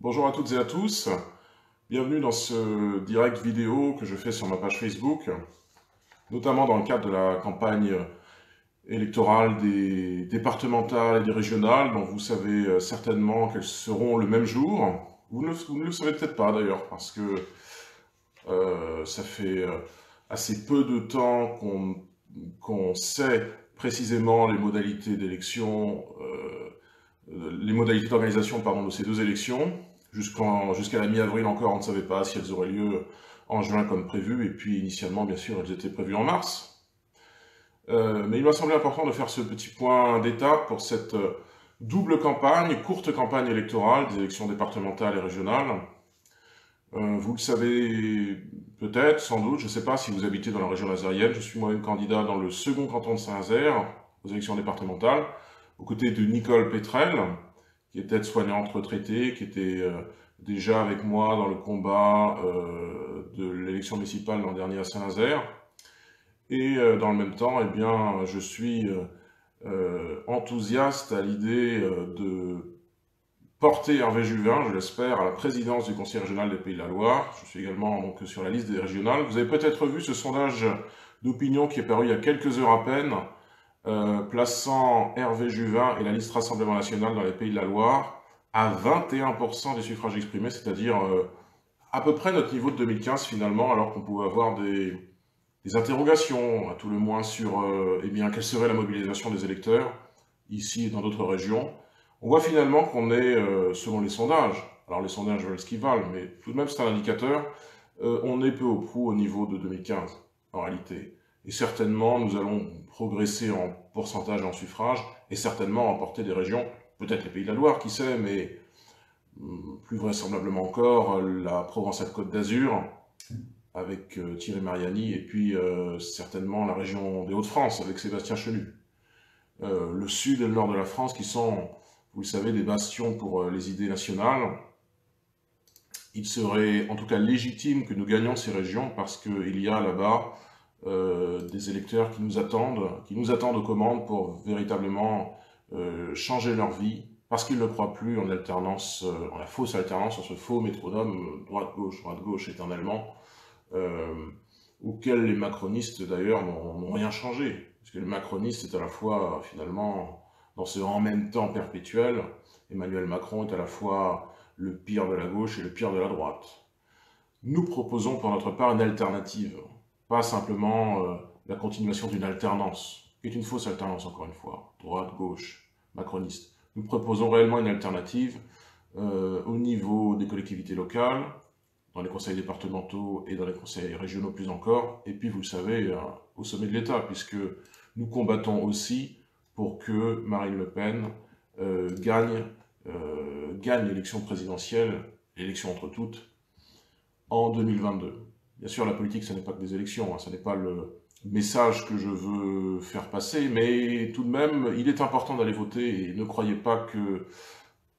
Bonjour à toutes et à tous, bienvenue dans ce direct vidéo que je fais sur ma page Facebook, notamment dans le cadre de la campagne électorale des départementales et des régionales, dont vous savez euh, certainement qu'elles seront le même jour. Vous ne, le savez peut-être pas d'ailleurs, parce que euh, ça fait euh, assez peu de temps qu'on sait précisément les modalités d'élection, les modalités d'organisation de ces deux élections. Jusqu'à la mi-avril encore, on ne savait pas si elles auraient lieu en juin comme prévu, et puis initialement, bien sûr, elles étaient prévues en mars. Euh, mais il m'a semblé important de faire ce petit point d'étape pour cette euh, double campagne, courte campagne électorale des élections départementales et régionales. vous le savez peut-être, sans doute, je ne sais pas si vous habitez dans la région nazarienne, je suis moi-même candidat dans le second canton de Saint-Nazaire aux élections départementales aux côtés de Nicole Petrel, qui est aide-soignante retraitée, qui était euh, déjà avec moi dans le combat euh, de l'élection municipale l'an dernier à Saint-Nazaire. Et euh, dans le même temps, eh bien, je suis enthousiaste à l'idée de porter Hervé Juvin, je l'espère, à la présidence du Conseil régional des Pays de la Loire. Je suis également donc, sur la liste des régionales. Vous avez peut-être vu ce sondage d'opinion qui est paru il y a quelques heures à peine, euh, plaçant Hervé Juvin et la liste Rassemblement National dans les Pays de la Loire à 21% des suffrages exprimés, c'est-à-dire euh, à peu près notre niveau de 2015 finalement, alors qu'on pouvait avoir des, interrogations, à tout le moins, sur euh, eh bien, quelle serait la mobilisation des électeurs, ici et dans d'autres régions. On voit finalement qu'on est, selon les sondages, alors les sondages veulent ce qu'ils valent, mais tout de même c'est un indicateur, on est peu au prou au niveau de 2015, en réalité. Et certainement, nous allons progresser en pourcentage en suffrage, et certainement remporter des régions, peut-être les Pays de la Loire, qui sait, mais hum, plus vraisemblablement encore la Provence-Alpes-Côte d'Azur, avec euh, Thierry Mariani, et puis euh, certainement la région des Hauts-de-France, avec Sébastien Chenu. Euh, le sud et le nord de la France, qui sont, vous le savez, des bastions pour les idées nationales. Il serait en tout cas légitime que nous gagnions ces régions, parce qu'il y a là-bas euh, des électeurs qui nous attendent, qui nous attendent aux commandes pour véritablement euh, changer leur vie, parce qu'ils ne croient plus en alternance, euh, en la fausse alternance, en ce faux métronome droite-gauche, droite-gauche éternellement, auquel les macronistes d'ailleurs n'ont rien changé, parce que le macroniste est à la fois finalement dans ce en même temps perpétuel, Emmanuel Macron est à la fois le pire de la gauche et le pire de la droite. Nous proposons pour notre part une alternative, pas simplement euh, la continuation d'une alternance, qui est une fausse alternance encore une fois, droite, gauche, macroniste. Nous proposons réellement une alternative euh, au niveau des collectivités locales, dans les conseils départementaux et dans les conseils régionaux plus encore, et puis vous le savez, euh, au sommet de l'État, puisque nous combattons aussi pour que Marine Le Pen gagne, gagne l'élection présidentielle, l'élection entre toutes, en 2022. Bien sûr, la politique, ce n'est pas que des élections, hein, ce n'est pas le message que je veux faire passer, mais tout de même, il est important d'aller voter et ne croyez pas que,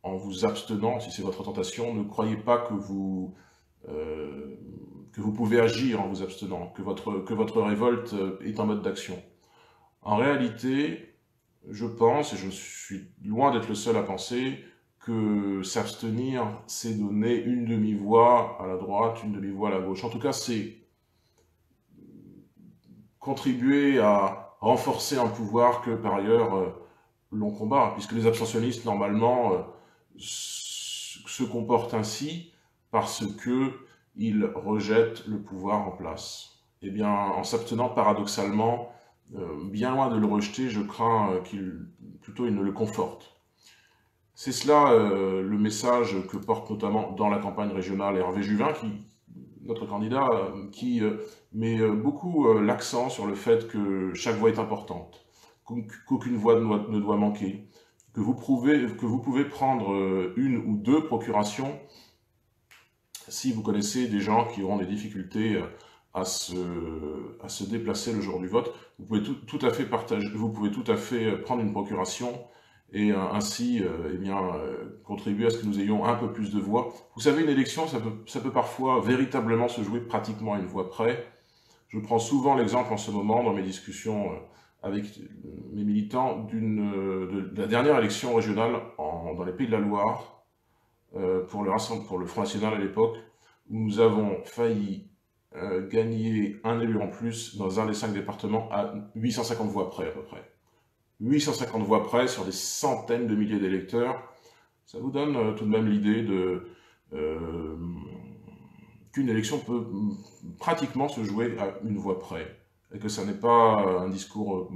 en vous abstenant, si c'est votre tentation, ne croyez pas que vous, euh, que vous pouvez agir en vous abstenant, que votre, que votre révolte est en mode d'action. En réalité, je pense, et je suis loin d'être le seul à penser, s'abstenir, c'est donner une demi-voix à la droite, une demi-voix à la gauche. En tout cas, c'est contribuer à renforcer un pouvoir que, par ailleurs, euh, l'on combat, puisque les abstentionnistes, normalement, euh, se comportent ainsi parce que ils rejettent le pouvoir en place. Eh bien, en s'abstenant paradoxalement, euh, bien loin de le rejeter, je crains qu'il plutôt il ne le conforte. C'est cela euh, le message que porte notamment dans la campagne régionale Hervé Juvin, notre candidat, euh, qui euh, met beaucoup l'accent sur le fait que chaque voix est importante, qu'aucune voix ne doit, manquer, que vous, pouvez prendre une ou deux procurations si vous connaissez des gens qui auront des difficultés à se, déplacer le jour du vote. Vous pouvez tout à fait prendre une procuration et euh, ainsi euh, eh bien, euh, contribuer à ce que nous ayons un peu plus de voix. Vous savez, une élection, ça peut, ça peut parfois véritablement se jouer pratiquement à une voix près. Je prends souvent l'exemple en ce moment dans mes discussions avec mes militants de la dernière élection régionale dans les Pays de la Loire, pour le Front National à l'époque, où nous avons failli gagner un élu en plus dans un des cinq départements à 850 voix près à peu près. 850 voix près sur des centaines de milliers d'électeurs, ça vous donne tout de même l'idée de qu'une élection peut pratiquement se jouer à une voix près, et que ça n'est pas un discours euh,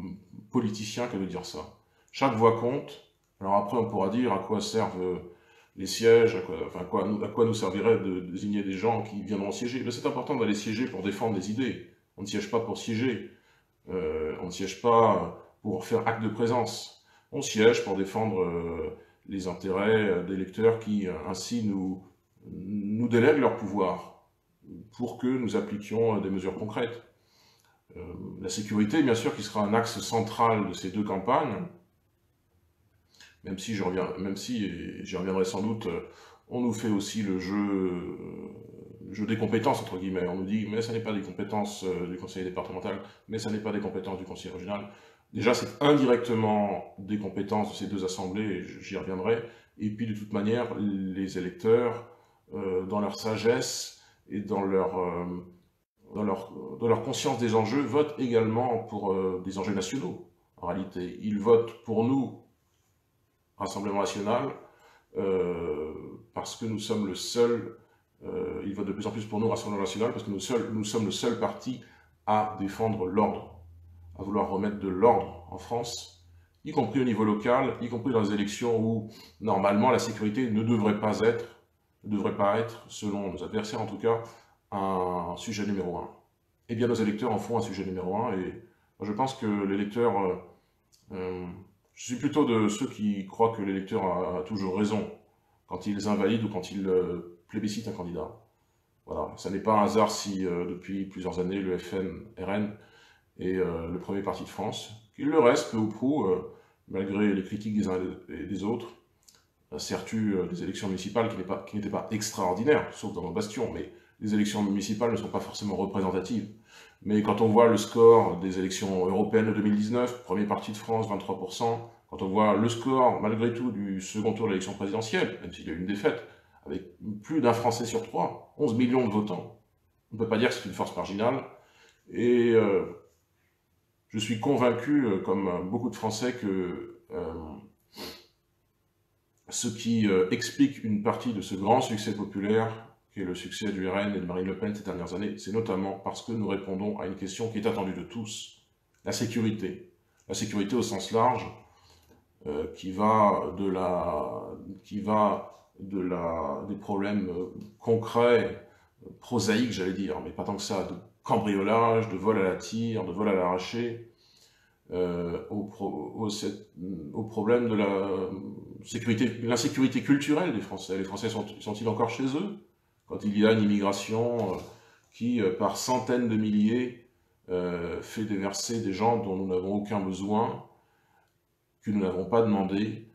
politicien que de dire ça. Chaque voix compte, alors après on pourra dire à quoi servent les sièges, à quoi, nous servirait de désigner des gens qui viendront siéger. Mais c'est important d'aller siéger pour défendre des idées. On ne siège pas pour siéger. Euh, on ne siège pas pour faire acte de présence. On siège pour défendre euh, les intérêts des lecteurs qui ainsi nous, nous délèguent leur pouvoir pour que nous appliquions euh, des mesures concrètes. Euh, la sécurité, bien sûr, qui sera un axe central de ces deux campagnes, même si, je reviens, si j'y reviendrai sans doute, euh, on nous fait aussi le jeu, jeu des compétences, entre guillemets. On nous dit, mais ça n'est pas des compétences du conseiller départemental, mais ça n'est pas des compétences du conseiller régional. Déjà, c'est indirectement des compétences de ces deux assemblées, j'y reviendrai. Et puis, de toute manière, les électeurs, dans leur sagesse, et dans leur, euh, dans leur, conscience des enjeux, votent également pour euh, des enjeux nationaux, en réalité. Ils votent pour nous, Rassemblement National, euh, parce que nous sommes le seul, ils votent de plus en plus pour nous, Rassemblement National, parce que nous sommes le seul parti à défendre l'ordre, à vouloir remettre de l'ordre en France, y compris au niveau local, y compris dans les élections où, normalement, la sécurité ne devrait pas être ne devrait pas être, selon nos adversaires en tout cas, un sujet numéro un. Eh bien, nos électeurs en font un sujet numéro un, et je pense que l'électeur... Euh, euh, je suis plutôt de ceux qui croient que l'électeur a, toujours raison quand ils invalident ou quand ils euh, plébiscitent un candidat. Voilà, ça n'est pas un hasard si depuis plusieurs années le FN, RN est le premier parti de France, qu'il le reste peu ou prou, malgré les critiques des uns et des autres, certu euh, des élections municipales qui n'étaient pas, extraordinaires, sauf dans nos bastions, mais les élections municipales ne sont pas forcément représentatives. Mais quand on voit le score des élections européennes de 2019, premier parti de France, 23%, quand on voit le score, malgré tout, du second tour de l'élection présidentielle, même s'il y a eu une défaite, avec plus d'un Français sur trois, 11 millions de votants, on ne peut pas dire que c'est une force marginale. Et euh, je suis convaincu, euh, comme beaucoup de Français, que ce qui euh, explique une partie de ce grand succès populaire qui est le succès du RN et de Marine Le Pen ces dernières années, c'est notamment parce que nous répondons à une question qui est attendue de tous, la sécurité. La sécurité au sens large, euh, qui va de la, qui va des problèmes euh, concrets, prosaïques j'allais dire, mais pas tant que ça, cambriolage, de vol à la tire, de vol à l'arraché, euh, au, problème de la sécurité, l'insécurité culturelle des Français. Les Français sont-ils encore chez eux? Quand il y a une immigration euh, qui, euh, par centaines de milliers, fait déverser des gens dont nous n'avons aucun besoin, que nous n'avons pas demandé,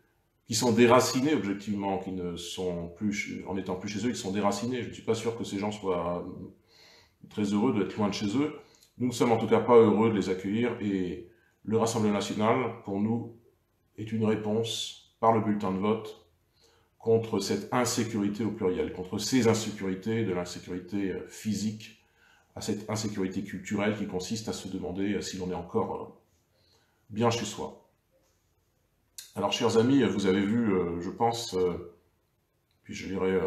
qui sont déracinés objectivement, qui ne sont plus, en étant plus chez eux, ils sont déracinés. Je ne suis pas sûr que ces gens soient très heureux d'être loin de chez eux. Nous ne sommes en tout cas pas heureux de les accueillir et le Rassemblement national, pour nous, est une réponse par le bulletin de vote contre cette insécurité au pluriel, contre ces insécurités, de l'insécurité euh, physique à cette insécurité culturelle qui consiste à se demander euh, si l'on est encore euh, bien chez soi. Alors, chers amis, vous avez vu, je pense, puis je lirai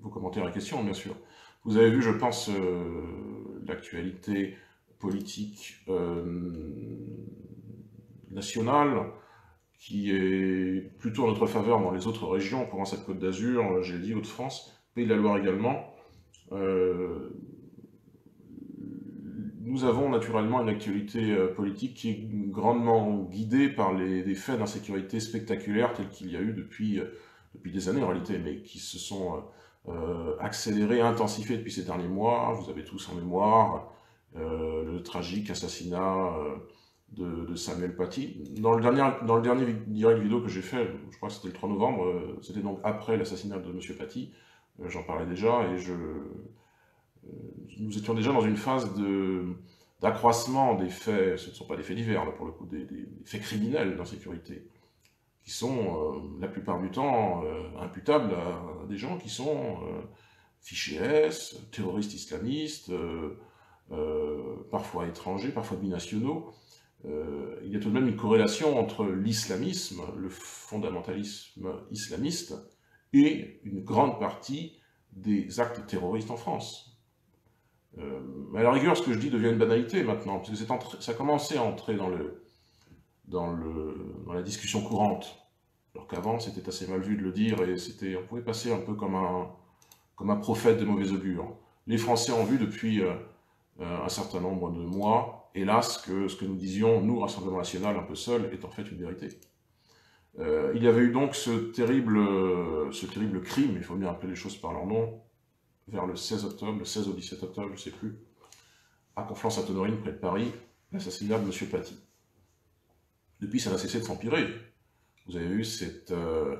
vos commentaires et questions, bien sûr, vous avez vu, je pense, l'actualité politique euh, nationale qui est plutôt en notre faveur dans les autres régions, Provence-Côte d'Azur, j'ai dit Hauts-de-France, Pays de la Loire également. Euh, nous avons naturellement une actualité euh, politique qui est grandement guidée par les, faits d'insécurité spectaculaires tels qu'il y a eu depuis, depuis des années en réalité, mais qui se sont accélérés, intensifiés depuis ces derniers mois. Vous avez tous en mémoire euh, le tragique assassinat euh, de, Samuel Paty. Dans le dernier, dans le dernier direct vidéo que j'ai fait, je crois que c'était le 3 novembre, euh, c'était donc après l'assassinat de M. Paty, j'en parlais déjà, et je, nous étions déjà dans une phase d'accroissement des faits, ce ne sont pas des faits divers, là, pour le coup, des, faits criminels d'insécurité, qui sont la plupart du temps imputables à des gens qui sont fichés S, terroristes islamistes, parfois étrangers, parfois binationaux. il y a tout de même une corrélation entre l'islamisme, le fondamentalisme islamiste, et une grande partie des actes terroristes en France. Euh, mais à la rigueur, ce que je dis devient une banalité maintenant, parce que ça a commencé à entrer dans la discussion courante, alors qu'avant c'était assez mal vu de le dire, et c'était, on pouvait passer un peu comme un, prophète de mauvais augure. Les Français ont vu depuis euh, euh, un certain nombre de mois, hélas, que ce que nous disions, nous, Rassemblement National, un peu seul, est en fait une vérité. Euh, il y avait eu donc ce terrible, ce terrible crime, il faut bien appeler les choses par leur nom, vers le 16 octobre, le 16 au 17 octobre, je ne sais plus, à Conflans-Sainte-Honorine, près de Paris, l'assassinat de M. Paty. Depuis, ça n'a cessé de s'empirer. Vous avez eu euh,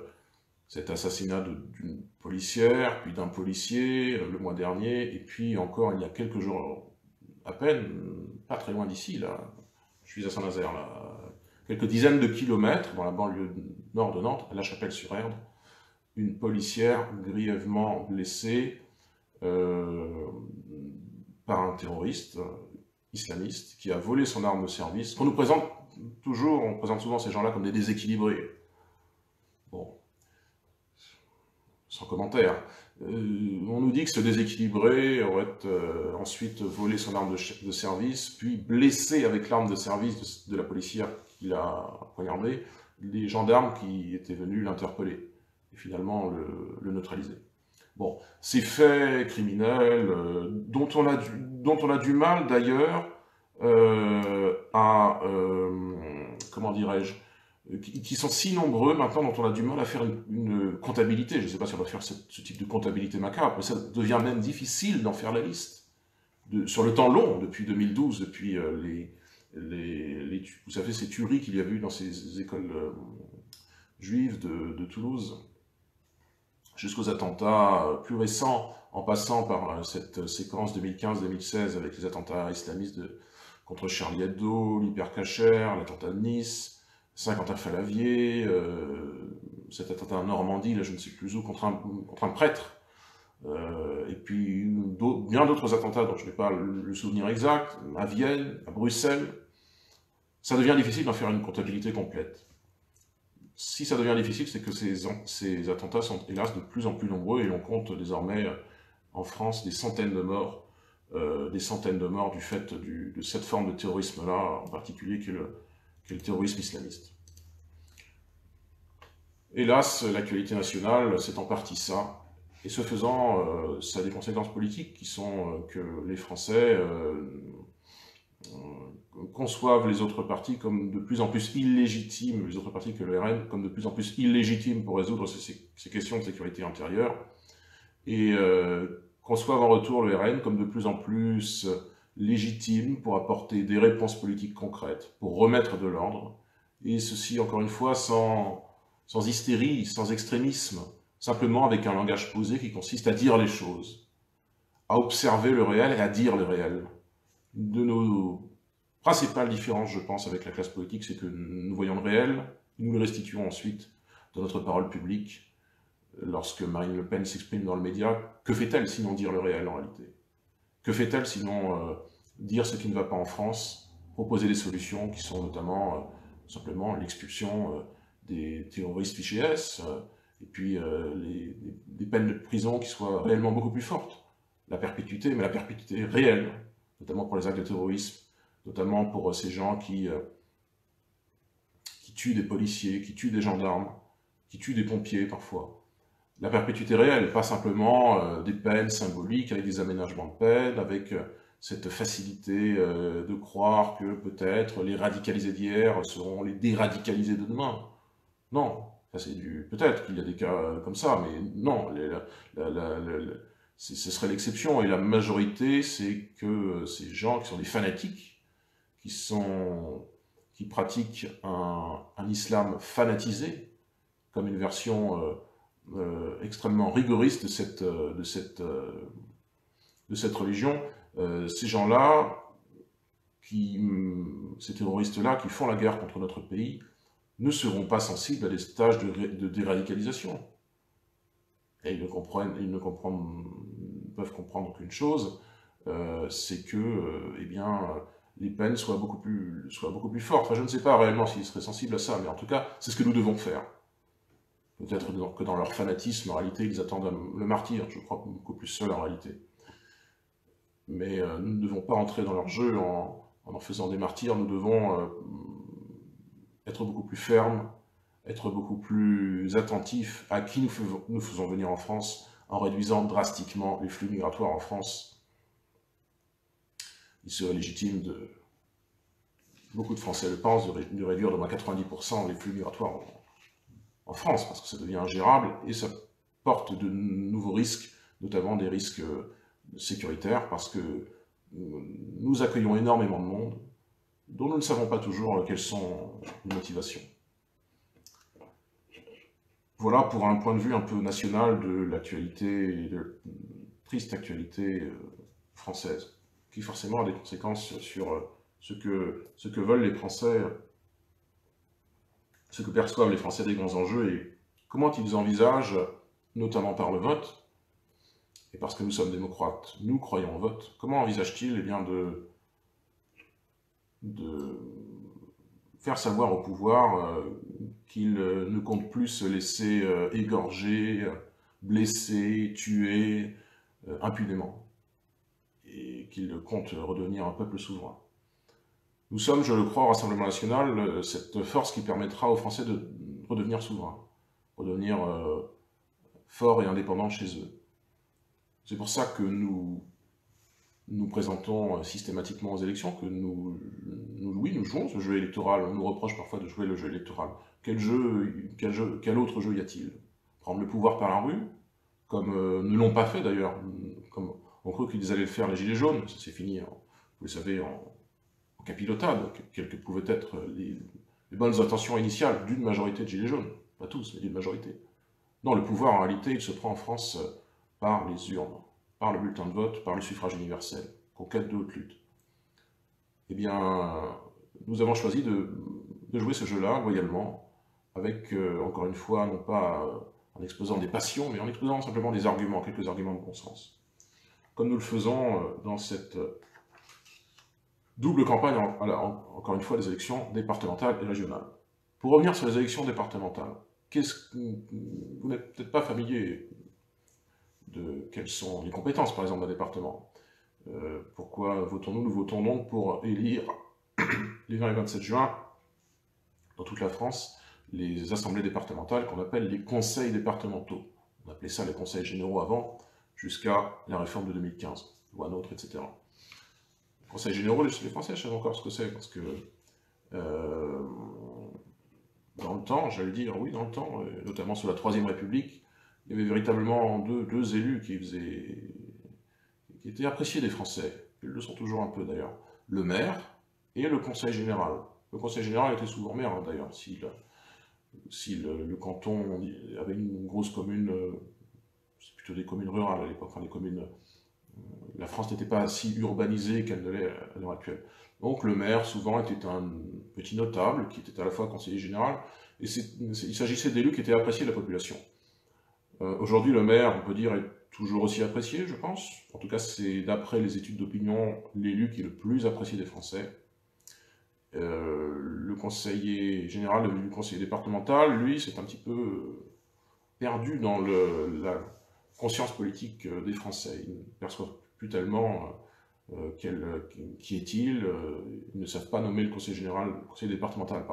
cet assassinat d'une policière, puis d'un policier euh, le mois dernier, et puis encore il y a quelques jours à peine, pas très loin d'ici, là, je suis à Saint-Nazaire, là, quelques dizaines de kilomètres dans la banlieue nord de Nantes, à La Chapelle-sur-Erdre, une policière grièvement blessée euh, par un terroriste euh, islamiste qui a volé son arme de service. On nous présente toujours, on présente souvent ces gens-là comme des déséquilibrés. Bon, sans commentaire. Euh, on nous dit que ce déséquilibré aurait ensuite volé son arme de, service, puis blessé avec l'arme de service de, la policière il a poignardé les gendarmes qui étaient venus l'interpeller et finalement le, neutraliser. Bon, ces faits criminels euh, dont, on a du, dont on a du mal d'ailleurs euh, à, euh, comment dirais-je, qui, sont si nombreux maintenant dont on a du mal à faire une, comptabilité. Je ne sais pas si on va faire ce, type de comptabilité macabre, mais ça devient même difficile d'en faire la liste. Sur le temps long, depuis 2012, depuis les, les, vous savez, ces tueries qu'il y a eu dans ces écoles euh, juives de, Toulouse, jusqu'aux attentats euh, plus récents, en passant par euh, cette séquence 2015-2016 avec les attentats islamistes contre Charlie Hebdo, l'hypercacher, l'attentat de Nice, Saint-Quentin-Falavier, cet attentat en Normandie, là je ne sais plus où, contre un, prêtre, et puis bien d'autres attentats dont je n'ai pas le souvenir exact, à Vienne, à Bruxelles, ça devient difficile d'en faire une comptabilité complète. Si ça devient difficile, c'est que ces, attentats sont hélas de plus en plus nombreux et l'on compte désormais en France des centaines de morts, euh, des centaines de morts du fait de cette forme de terrorisme-là, en particulier qui terrorisme islamiste. Hélas, l'actualité nationale, c'est en partie ça. Et ce faisant, euh, ça a des conséquences politiques qui sont euh, que les Français conçoivent les autres partis comme de plus en plus illégitimes, les autres partis que le RN, comme de plus en plus illégitimes pour résoudre ces, questions de sécurité intérieure, et euh, conçoivent en retour le RN comme de plus en plus légitime pour apporter des réponses politiques concrètes, pour remettre de l'ordre, et ceci, encore une fois, sans, sans hystérie, sans extrémisme, simplement avec un langage posé qui consiste à dire les choses, à observer le réel et à dire le réel. De nos principale différence, je pense, avec la classe politique, c'est que nous voyons le réel, nous le restituons ensuite dans notre parole publique. Lorsque Marine Le Pen s'exprime dans le média, que fait-elle sinon dire le réel en réalité? Que fait-elle sinon euh, dire ce qui ne va pas en France, proposer des solutions qui sont notamment euh, simplement l'expulsion euh, des terroristes fichés S, et puis des peines de prison qui soient réellement beaucoup plus fortes. La perpétuité, mais la perpétuité réelle, notamment pour les actes de terrorisme, notamment pour euh, ces gens qui, euh, qui tuent des policiers, qui tuent des gendarmes, qui tuent des pompiers parfois. La perpétuité réelle, pas simplement euh, des peines symboliques avec des aménagements de peine, avec cette facilité de croire que peut-être les radicalisés d'hier seront les déradicalisés de demain. Non, c'est du... peut-être qu'il y a des cas comme ça, mais non, ce serait l'exception, et la majorité, c'est que ces gens qui sont des fanatiques, qui, sont, qui pratiquent un, islam fanatisé, comme une version euh, euh, extrêmement rigoriste de cette, euh, de cette, de cette religion, ces gens-là, qui, ces terroristes-là, qui font la guerre contre notre pays, ne seront pas sensibles à des stages de, déradicalisation. Et ils ne, comprennent, ils ne comprennent, peuvent comprendre qu'une chose, euh, c'est que euh, eh bien, les peines soient beaucoup, plus, soient beaucoup plus fortes. Enfin, je ne sais pas réellement s'ils seraient sensibles à ça, mais en tout cas, c'est ce que nous devons faire. Peut-être que dans leur fanatisme, en réalité, ils attendent le martyr. Je crois beaucoup plus seul en réalité. Mais euh, nous ne devons pas entrer dans leur jeu en en, faisant des martyrs. Nous devons être beaucoup plus fermes, être beaucoup plus attentifs à qui nous nous faisons venir en France en réduisant drastiquement les flux migratoires en France il serait légitime de... Beaucoup de Français le pensent, de, réduire de moins 90% les flux migratoires en, France, parce que ça devient ingérable et ça porte de nouveaux risques, notamment des risques euh, sécuritaires, parce que nous accueillons énormément de monde dont nous ne savons pas toujours quelles sont les motivations. Voilà pour un point de vue un peu national de l'actualité, de triste actualité euh, française qui forcément a des conséquences sur euh, ce que, ce que veulent les Français, ce que perçoivent les Français des grands enjeux et comment ils envisagent, notamment par le vote, et parce que nous sommes démocrates, nous croyons au vote, comment envisagent-ils eh bien, de, faire savoir au pouvoir euh, qu'ils ne comptent plus se laisser euh, égorger, blesser, tuer impunément et qu'il compte redevenir un peuple souverain? Nous sommes, je le crois, au Rassemblement National, cette force qui permettra aux Français de redevenir souverains, redevenir euh, forts et indépendants chez eux. C'est pour ça que nous nous présentons systématiquement aux élections, que nous, jouons ce jeu électoral. On nous reproche parfois de jouer le jeu électoral. Quel, jeu, quel, autre jeu y a-t-il? Prendre le pouvoir par la rue, comme euh, ne l'ont pas fait d'ailleurs, comme on croit qu'ils allaient le faire les Gilets jaunes, ça s'est fini, vous le savez, en, capilotade, quelles que pouvaient être les, bonnes intentions initiales d'une majorité de Gilets jaunes. Pas tous, mais d'une majorité. Non, le pouvoir, en réalité, il se prend en France euh, par les urnes, par le bulletin de vote, par le suffrage universel, conquête de haute lutte. Eh bien, nous avons choisi de, jouer ce jeu-là, loyalement, avec, euh, encore une fois, non pas euh, en exposant des passions, mais en exposant simplement des arguments, quelques arguments de bon sens comme nous le faisons euh, dans cette double campagne, encore une fois, des élections départementales et régionales. Pour revenir sur les élections départementales, vous n'êtes peut-être pas familier de quelles sont les compétences, par exemple, d'un département. Euh, pourquoi votons-nous Nous votons donc pour élire les 20 et 27 juin, dans toute la France, les assemblées départementales qu'on appelle les conseils départementaux. On appelait ça les conseils généraux avant, jusqu'à la réforme de 2015, ou un autre, etc. Le Conseil général, les Français savent encore ce que c'est, parce que euh, dans le temps, j'allais dire, oui, dans le temps, euh, notamment sous la Troisième République, il y avait véritablement deux, élus qui, faisaient, qui étaient appréciés des Français, ils le sont toujours un peu d'ailleurs, le maire et le Conseil général. Le Conseil général était souvent maire, hein, d'ailleurs, si, si le, canton avait une grosse commune euh, c'est plutôt des communes rurales à l'époque, enfin des communes... Euh, la France n'était pas si urbanisée qu'elle ne l'est à l'heure actuelle. Donc le maire, souvent, était un petit notable, qui était à la fois conseiller général, et il s'agissait d'élus qui étaient appréciés de la population. Euh, aujourd'hui, le maire, on peut dire, est toujours aussi apprécié, je pense. En tout cas, c'est d'après les études d'opinion, l'élu qui est le plus apprécié des Français. Euh, le conseiller général, le conseiller départemental, lui, c'est un petit peu perdu dans la, conscience politique euh, des Français. Ils ne perçoivent plus tellement euh, euh, qui est-il, ils ne savent pas nommer le conseil général, le conseil départemental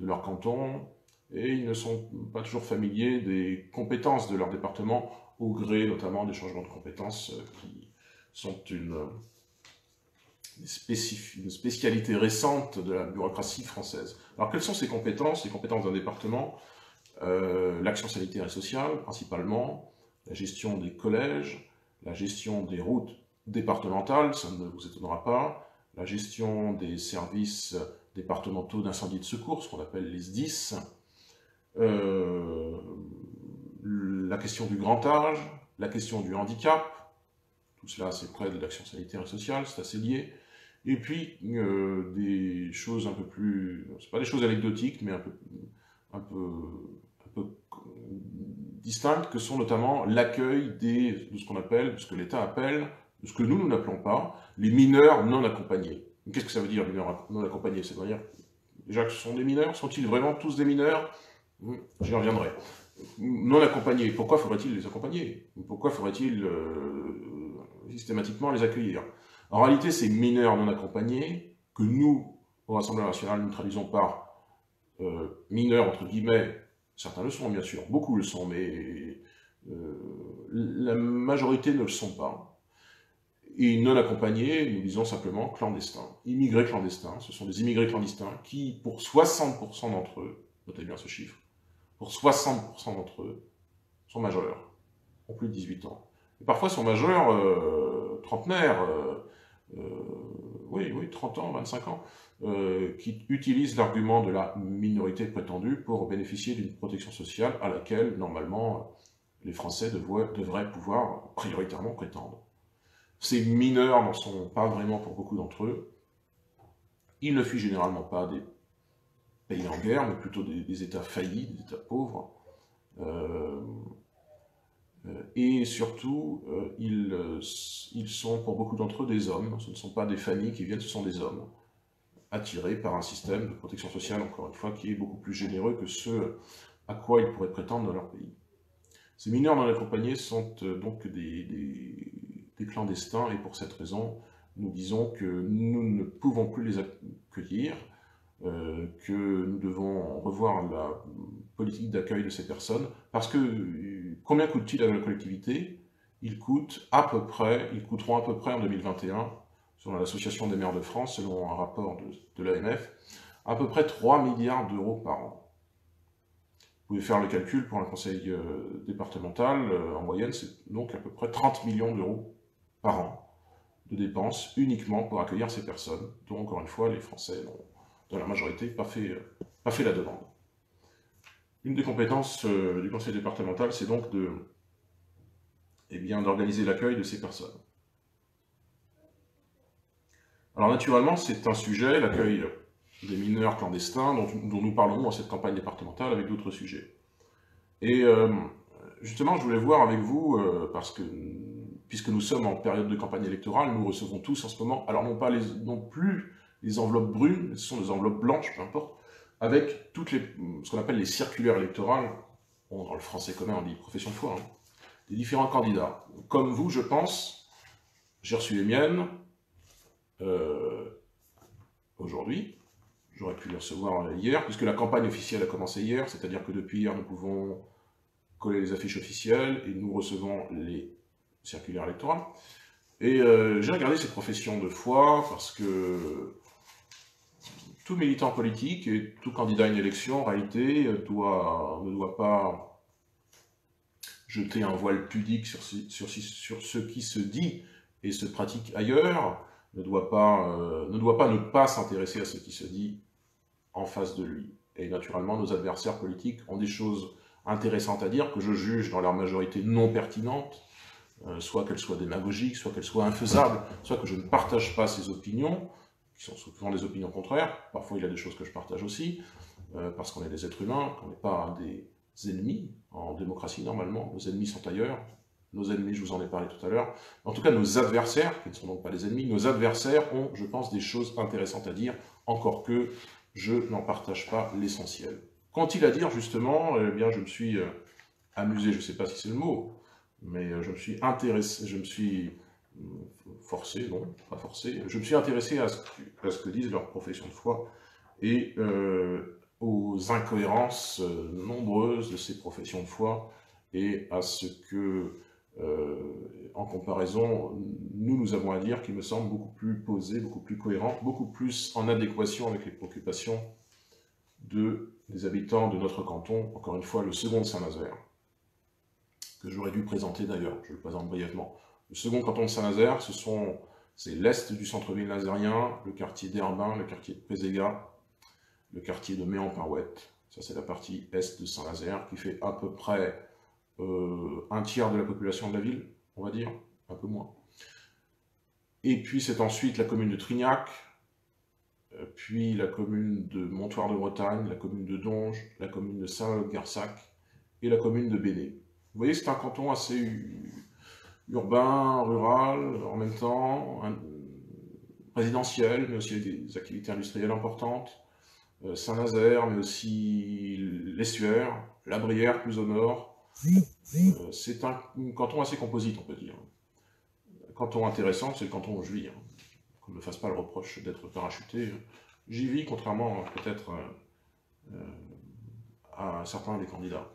de leur canton, et ils ne sont pas toujours familiers des compétences de leur département, au gré notamment des changements de compétences qui sont une, spécialité récente de la bureaucratie française. Alors quelles sont ces compétences? Les compétences d'un département, l'action sanitaire et sociale principalement, la gestion des collèges, la gestion des routes départementales, ça ne vous étonnera pas, la gestion des services départementaux d'incendie de secours, ce qu'on appelle les SDIS, euh, la question du grand âge, la question du handicap, tout cela c'est près de l'action sanitaire et sociale, c'est assez lié, et puis euh, des choses un peu plus, c'est pas des choses anecdotiques, mais un peu distinctes, que sont notamment l'accueil de ce qu'on appelle, de ce que l'État appelle, de ce que nous, nous n'appelons pas, les mineurs non accompagnés. Qu'est-ce que ça veut dire, mineurs non accompagnés? C'est-à-dire, déjà que ce sont des mineurs Sont-ils vraiment tous des mineurs? J'y reviendrai. Non accompagnés, pourquoi faudrait-il les accompagner? Pourquoi faudrait-il euh, systématiquement les accueillir? En réalité, ces mineurs non accompagnés, que nous, au Rassemblement national, nous traduisons par euh, mineurs, entre guillemets, certains le sont bien sûr, beaucoup le sont, mais euh, la majorité ne le sont pas. Et non accompagnés, nous disons simplement clandestins, immigrés clandestins. Ce sont des immigrés clandestins qui, pour 60% d'entre eux, notez bien ce chiffre, pour 60% d'entre eux, sont majeurs, ont plus de 18 ans. Et parfois sont majeurs euh, trentenaires, euh, euh, oui, oui, 30 ans, 25 ans, qui utilisent l'argument de la minorité prétendue pour bénéficier d'une protection sociale à laquelle, normalement, les Français devraient pouvoir prioritairement prétendre. Ces mineurs n'en sont pas vraiment pour beaucoup d'entre eux. Ils ne fuient généralement pas des pays en guerre, mais plutôt des, États faillis, des États pauvres. Euh, euh, et surtout, euh, ils, sont pour beaucoup d'entre eux des hommes. Ce ne sont pas des familles qui viennent, ce sont des hommes attirés par un système de protection sociale, encore une fois, qui est beaucoup plus généreux que ce à quoi ils pourraient prétendre dans leur pays. Ces mineurs non accompagnés sont donc des, des clandestins, et pour cette raison, nous disons que nous ne pouvons plus les accueillir, que nous devons revoir la politique d'accueil de ces personnes, parce que combien coûte-t-il à la collectivité? Il coûte à peu près, ils coûteront à peu près en 2021, selon l'Association des maires de France, selon un rapport de, de l'AMF, à peu près 3 milliards d'euros par an. Vous pouvez faire le calcul pour un conseil euh, départemental, euh, en moyenne, c'est donc à peu près 30 millions d'euros par an de dépenses uniquement pour accueillir ces personnes, dont, encore une fois, les Français n'ont, dans la majorité, pas fait, euh, pas fait la demande. Une des compétences euh, du conseil départemental, c'est donc de, eh bien, d'organiser l'accueil de ces personnes. Alors naturellement, c'est un sujet, l'accueil des mineurs clandestins, dont, nous parlons dans cette campagne départementale avec d'autres sujets. Et euh, justement, je voulais voir avec vous, parce que puisque nous sommes en période de campagne électorale, nous recevons tous en ce moment, alors non, pas les, non plus les enveloppes brunes, ce sont des enveloppes blanches, peu importe, avec toutes les, ce qu'on appelle les circulaires électorales, dans le français commun on dit profession de foi, hein, des différents candidats. Comme vous, je pense, j'ai reçu les miennes euh, aujourd'hui, j'aurais pu les recevoir hier, puisque la campagne officielle a commencé hier, c'est-à-dire que depuis hier, nous pouvons coller les affiches officielles et nous recevons les circulaire électorale. Et euh, j'ai regardé ces professions de foi parce que tout militant politique et tout candidat à une élection, en réalité, doit, ne doit pas jeter un voile pudique sur, ce qui se dit et se pratique ailleurs, ne doit pas, euh, ne, doit pas ne pas s'intéresser à ce qui se dit en face de lui. Et naturellement, nos adversaires politiques ont des choses intéressantes à dire que je juge dans leur majorité non pertinentes, euh, soit qu'elles soient démagogiques, soit qu'elles soient infaisables, soit que je ne partage pas ces opinions, qui sont souvent des opinions contraires, parfois il y a des choses que je partage aussi, euh, parce qu'on est des êtres humains, qu'on n'est pas des ennemis, en démocratie normalement, nos ennemis sont ailleurs, nos ennemis, je vous en ai parlé tout à l'heure, en tout cas nos adversaires, qui ne sont donc pas des ennemis, nos adversaires ont, je pense, des choses intéressantes à dire, encore que je n'en partage pas l'essentiel. Qu'ont-ils à dire justement? Eh bien, je me suis euh, amusé, je ne sais pas si c'est le mot, mais euh, je me suis intéressé, je me suis forcé, non, pas forcé, je me suis intéressé à ce que, disent leurs professions de foi et euh, aux incohérences nombreuses de ces professions de foi et à ce que, en comparaison, nous, nous avons à dire qui me semble beaucoup plus posé, beaucoup plus cohérent, beaucoup plus en adéquation avec les préoccupations de, des habitants de notre canton, encore une fois, le second de Saint-Nazaire que j'aurais dû présenter d'ailleurs, je le présente brièvement. Le second canton de Saint-Nazaire, c'est l'est du centre-ville nazérien, le quartier d'Herbin, le quartier de Pézéga, le quartier de Méan-Parouette. Ça, c'est la partie est de Saint-Nazaire, qui fait à peu près euh, un tiers de la population de la ville, on va dire, un peu moins. Et puis c'est ensuite la commune de Trignac, puis la commune de Montoire de Bretagne, la commune de Donge, la commune de Saint-Garsac et la commune de Béné. Vous voyez, c'est un canton assez urbain, rural, en même temps, résidentiel, mais aussi des activités industrielles importantes. Euh, Saint-Nazaire, mais aussi l'Estuaire, la Brière plus au nord. Euh, c'est un canton assez composite, on peut dire. canton intéressant, c'est le canton où je vis. Hein. Qu'on ne me fasse pas le reproche d'être parachuté. J'y vis, contrairement peut-être euh, à certains des candidats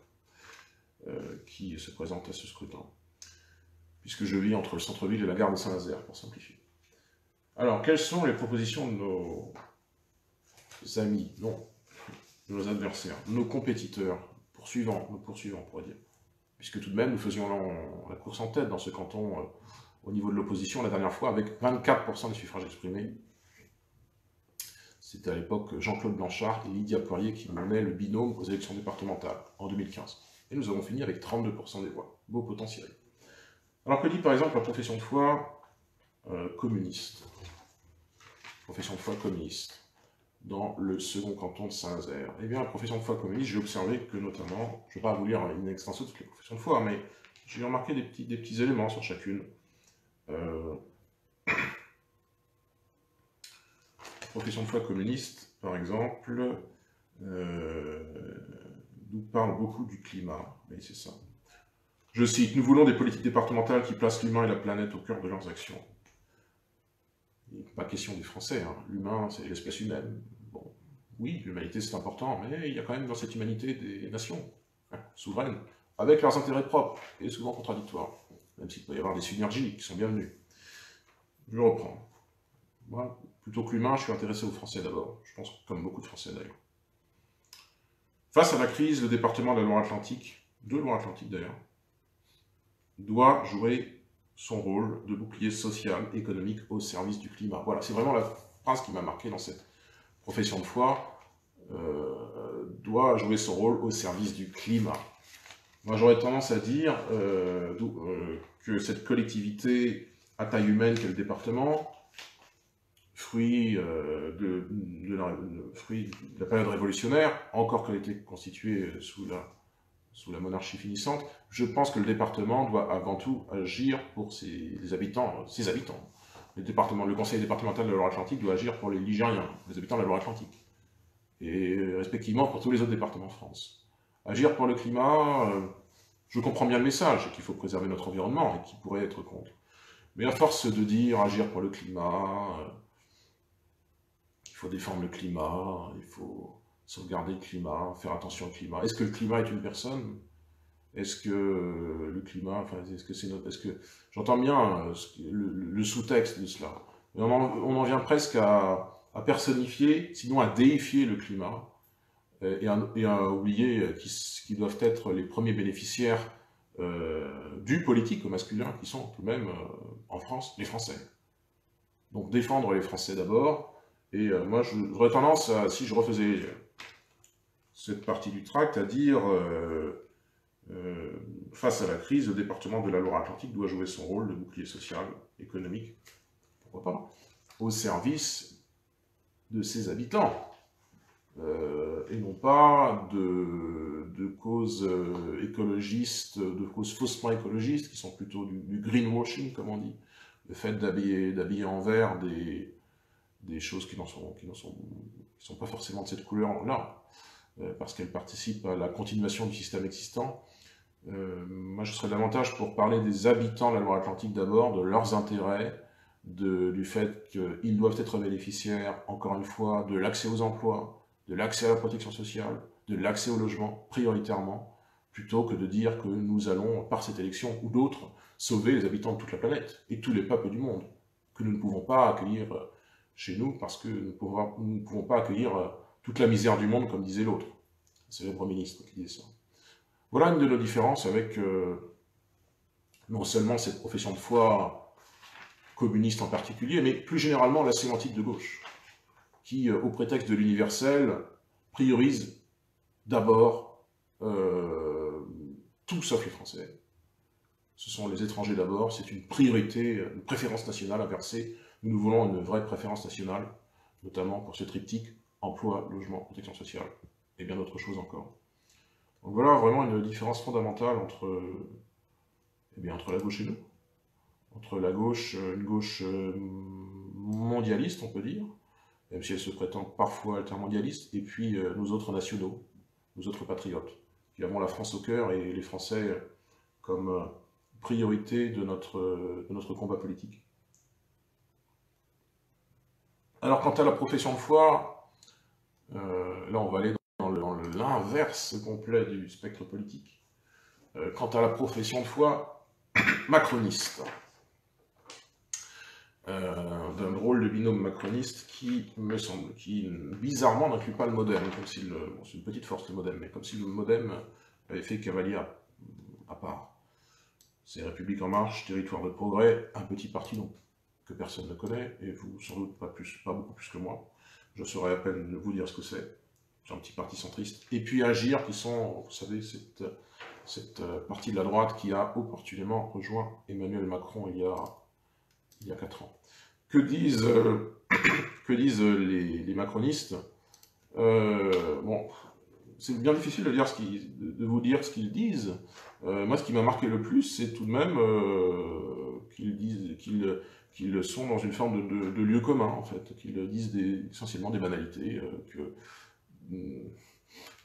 qui se présentent à ce scrutin. Puisque je vis entre le centre-ville et la gare de Saint-Nazaire, pour simplifier. Alors, quelles sont les propositions de nos amis, non, de nos adversaires, nos compétiteurs, poursuivants, nos poursuivants, on pourrait dire? Puisque tout de même, nous faisions la, course en tête dans ce canton euh, au niveau de l'opposition la dernière fois, avec 24% des suffrages exprimés. C'était à l'époque Jean-Claude Blanchard et Lydia Poirier qui menaient le binôme aux élections départementales en 2015. Et nous avons fini avec 32% des voix. Beau potentiel. Alors que dit par exemple la profession de foi euh, communiste? Profession de foi communiste, dans le second canton de Saint-Nazaire. Eh bien, la profession de foi communiste, j'ai observé que notamment, je ne vais pas vous lire une extension de toutes les professions de foi, mais j'ai remarqué des petits, des petits éléments sur chacune. Euh... profession de foi communiste, par exemple, euh, nous parle beaucoup du climat, mais c'est ça. Je cite, nous voulons des politiques départementales qui placent l'humain et la planète au cœur de leurs actions. Pas question des Français, hein. l'humain, c'est l'espèce humaine. Bon, oui, l'humanité c'est important, mais il y a quand même dans cette humanité des nations hein, souveraines, avec leurs intérêts propres, et souvent contradictoires, même s'il peut y avoir des synergies qui sont bienvenues. Je reprends. Moi, plutôt que l'humain, je suis intéressé aux Français d'abord, je pense comme beaucoup de Français d'ailleurs. Face à la crise, le département de la Loire-Atlantique, de Loire-Atlantique d'ailleurs, doit jouer son rôle de bouclier social, économique au service du climat. Voilà, c'est vraiment la phrase qui m'a marqué dans cette profession de foi, euh, doit jouer son rôle au service du climat. Moi, j'aurais tendance à dire euh, euh, que cette collectivité à taille humaine qu'est le département, fruit, de, la, fruit de la période révolutionnaire, encore qu'elle était constituée sous la sous la monarchie finissante, je pense que le département doit avant tout agir pour ses, habitants, ses habitants. Le, conseil départemental de la Loire-Atlantique doit agir pour les Ligériens, les habitants de la Loire-Atlantique, et respectivement pour tous les autres départements de France. Agir pour le climat, euh, je comprends bien le message, qu'il faut préserver notre environnement, et qui pourrait être contre. Mais à force de dire agir pour le climat, euh, il faut défendre le climat, il faut sauvegarder le climat, faire attention au climat. Est-ce que le climat est une personne? Est-ce que le climat, enfin, est-ce que c'est notre... Est-ce que j'entends bien euh, le, sous-texte de cela on en, vient presque à, personnifier, sinon à déifier le climat euh, et à, oublier qui, doivent être les premiers bénéficiaires euh, du politique au masculin, qui sont tout de même en France les Français. Donc défendre les Français d'abord, et moi j'aurais tendance à, si je refaisais cette partie du tract à dire euh, euh, face à la crise, le département de la Loire-Atlantique doit jouer son rôle de bouclier social, économique, pourquoi pas, au service de ses habitants, euh, et non pas de, causes écologistes, de causes faussement écologistes, qui sont plutôt du, greenwashing, comme on dit, le fait d'habiller en vert des, choses qui n'en sont pas forcément de cette couleur-là. Euh, parce qu'elle participe à la continuation du système existant. Euh, moi, je serais davantage pour parler des habitants de la Loire-Atlantique d'abord, de leurs intérêts, du fait qu'ils doivent être bénéficiaires, encore une fois, de l'accès aux emplois, de l'accès à la protection sociale, de l'accès au logement, prioritairement, plutôt que de dire que nous allons, par cette élection ou d'autres, sauver les habitants de toute la planète et tous les peuples du monde, que nous ne pouvons pas accueillir chez nous parce que nous ne pouvons pas accueillir toute la misère du monde, comme disait l'autre. C'est le Premier ministre qui disait ça. Voilà une de nos différences avec euh, non seulement cette profession de foi communiste en particulier, mais plus généralement la sémantique de gauche, qui, euh, au prétexte de l'universel, priorise d'abord euh, tout sauf les Français. Ce sont les étrangers d'abord, c'est une priorité, une préférence nationale à verser. Nous voulons une vraie préférence nationale notamment pour ce triptyque emploi, logement, protection sociale, et bien d'autres choses encore. Donc voilà vraiment une différence fondamentale entre, eh bien, entre la gauche et nous. Entre la gauche, une gauche euh, mondialiste, on peut dire, même si elle se prétend parfois altermondialiste, et puis euh, nous autres nationaux, nous autres patriotes, qui avons la France au cœur et les Français comme euh, priorité de notre, de notre combat politique. Alors quant à la profession de foi, euh, là on va aller dans l'inverse complet du spectre politique. quant à la profession de foi, macroniste. Euh, d'un drôle de binôme macroniste qui, me semble, qui bizarrement n'inclut pas le modem, comme si le, c'est une petite force le modem, mais comme si le modem avait fait cavalier à, part. C'est République En Marche, Territoire de Progrès, un petit parti donc, que personne ne connaît, et vous sans doute pas, plus, pas beaucoup plus que moi. Je saurais à peine vous dire ce que c'est. C'est un petit parti centriste. Et puis Agir, qui sont, vous savez, cette, cette partie de la droite qui a opportunément rejoint Emmanuel Macron il y a il y a 4 ans. Que disent, euh, que disent les, macronistes? Euh, Bon, c'est bien difficile de, dire ce de vous dire ce qu'ils disent. Euh, moi, ce qui m'a marqué le plus, c'est tout de même qu'ils disent sont dans une forme de, lieu commun, en fait, qu'ils disent essentiellement des banalités, que mm,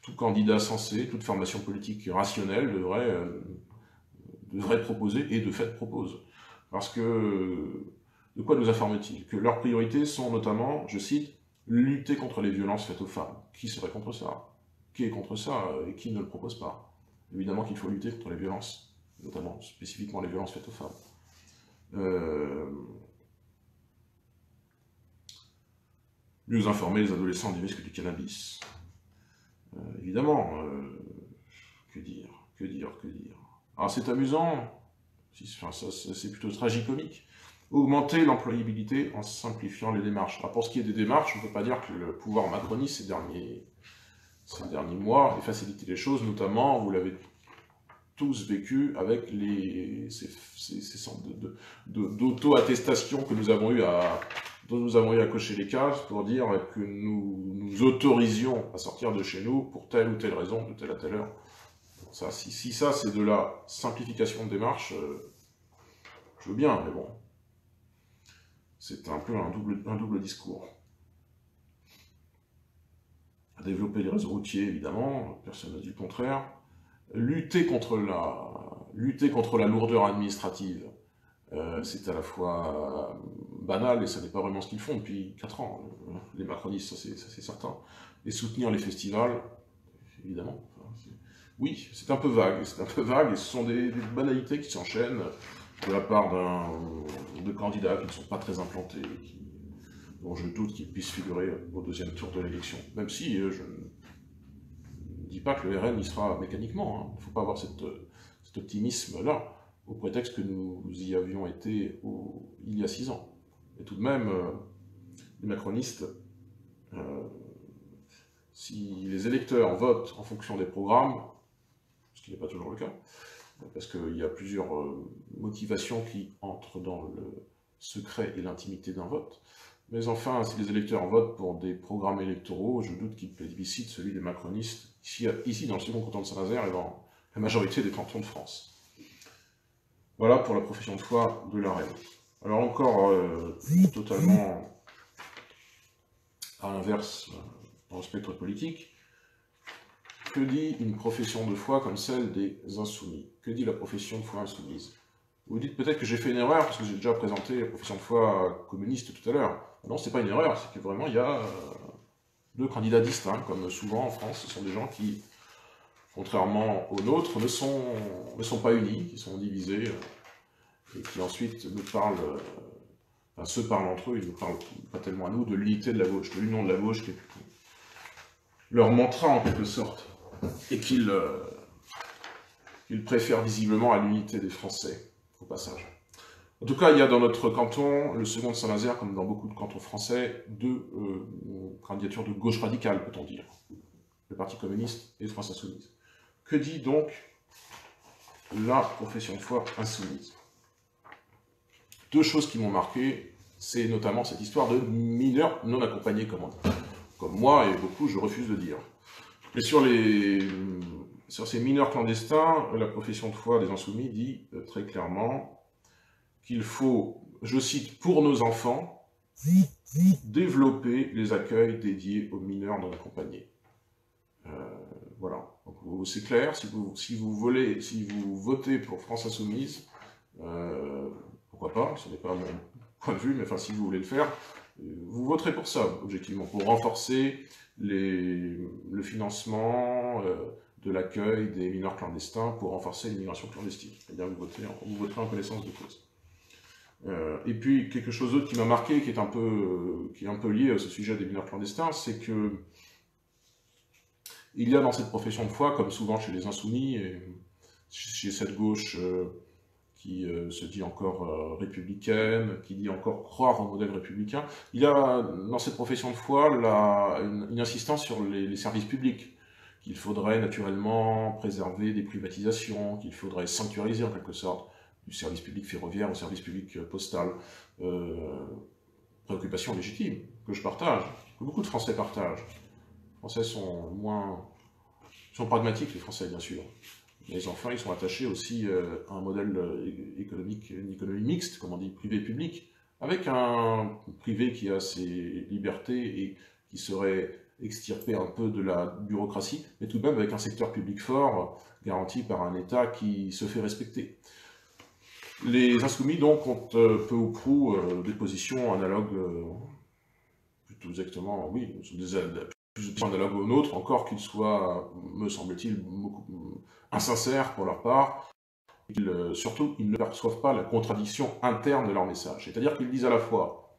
tout candidat sensé, toute formation politique rationnelle devrait, devrait proposer, et de fait propose. Parce que, de quoi nous informe-t-il? Que leurs priorités sont notamment, je cite, lutter contre les violences faites aux femmes. Qui serait contre ça? Qui est contre ça et qui ne le propose pas? Évidemment qu'il faut lutter contre les violences, notamment, spécifiquement les violences faites aux femmes. Euh... Mieux informer les adolescents des risques du cannabis. Euh, évidemment, euh, que dire, que dire, que dire. Alors c'est amusant, c'est plutôt tragicomique. Augmenter l'employabilité en simplifiant les démarches. pour ce qui est des démarches, on ne peut pas dire que le pouvoir macroniste ces derniers, ces derniers mois ait facilité les choses, notamment, vous l'avez tous vécu avec les, ces, ces, sortes d'auto-attestations que nous avons eu à dont nous avons eu à cocher les cases pour dire que nous nous autorisions à sortir de chez nous pour telle ou telle raison, de telle à telle heure si, ça c'est de la simplification de démarche, euh, je veux bien, mais bon. C'est un peu un double, un double discours. Développer les réseaux routiers, évidemment, personne n'a dit le contraire. Lutter contre la, lutter contre la lourdeur administrative, euh, c'est à la fois banal et ça n'est pas vraiment ce qu'ils font depuis 4 ans. Les macronistes, ça c'est certain. Et soutenir les festivals, évidemment. Oui, c'est un peu vague, c'est un peu vague, et ce sont des, banalités qui s'enchaînent de la part de candidats qui ne sont pas très implantés, dont je doute qu'ils puissent figurer au deuxième tour de l'élection. Même si euh, je ne pas que le RN y sera mécaniquement, hein. il ne faut pas avoir cet optimisme-là, au prétexte que nous y avions été il y a six ans. Et tout de même, euh, les macronistes, euh, si les électeurs votent en fonction des programmes, ce n'est pas toujours le cas, parce qu'il y a plusieurs euh, motivations qui entrent dans le secret et l'intimité d'un vote. Mais enfin, si les électeurs votent pour des programmes électoraux, je doute qu'ils plébiscitent celui des macronistes, ici, dans le second canton de Saint-Nazaire et dans la majorité des cantons de France. Voilà pour la profession de foi de la reine. Alors encore euh, totalement à l'inverse euh, dans le spectre politique, que dit une profession de foi comme celle des insoumis? Que dit la profession de foi insoumise? Vous dites peut-être que j'ai fait une erreur, parce que j'ai déjà présenté la profession de foi communiste tout à l'heure. Non, c'est pas une erreur, c'est que vraiment il y a euh, deux candidats distincts, comme souvent en France, ce sont des gens qui, contrairement aux nôtres, ne sont, ne sont pas unis, qui sont divisés, euh, et qui ensuite nous parlent, euh, enfin, se parlent entre eux, ils ne parlent pas tellement à nous de l'unité de la gauche, de l'union de la gauche, qui est leur mantra en quelque sorte et qu'il euh, préfère visiblement à l'unité des Français, au passage. En tout cas, il y a dans notre canton, le second de Saint-Nazaire, comme dans beaucoup de cantons français, deux euh, candidatures de gauche radicale, peut-on dire. Le Parti communiste et France Insoumise. Que dit donc la profession de foi insoumise? Deux choses qui m'ont marqué, C'est notamment cette histoire de mineurs non accompagnés, comme, moi et beaucoup, je refuse de dire. Mais sur, les, sur ces mineurs clandestins, la profession de foi des Insoumis dit euh, très clairement qu'il faut, je cite, pour nos enfants, développer les accueils dédiés aux mineurs non accompagnés. Euh, voilà, c'est clair, si vous, si, vous si vous votez pour France Insoumise, euh, pourquoi pas, ce n'est pas mon point de vue, mais enfin si vous voulez le faire, vous voterez pour ça, objectivement, pour renforcer le financement euh, de l'accueil des mineurs clandestins, pour renforcer l'immigration clandestine. C'est-à-dire vous, vous voterez en connaissance de cause. Euh, et puis, quelque chose d'autre qui m'a marqué, qui est, un peu, qui est un peu lié à ce sujet des mineurs clandestins, c'est que il y a dans cette profession de foi, comme souvent chez les insoumis, et chez cette gauche euh, qui euh, se dit encore républicaine, qui dit encore croire au modèle républicain, il y a dans cette profession de foi une, insistance sur les services publics, qu'il faudrait naturellement préserver des privatisations, qu'il faudrait sanctuariser en quelque sorte du service public ferroviaire au service public euh, postal. Euh, préoccupation légitime, que je partage, que beaucoup de Français partagent. Les Français sont moins... sont pragmatiques, les Français, bien sûr. Mais enfin, ils sont attachés aussi euh, à un modèle économique, une économie mixte, comme on dit, privé-public, avec un privé qui a ses libertés et qui serait extirpé un peu de la bureaucratie, mais tout de même avec un secteur public fort, garanti par un État qui se fait respecter. Les insoumis, donc, ont euh, peu ou prou euh, des positions analogues, euh, plutôt exactement, oui, des, plus analogues aux nôtres, encore qu'ils soient, me semble-t-il, insincères pour leur part. surtout, ils ne perçoivent pas la contradiction interne de leur message. C'est-à-dire qu'ils disent à la fois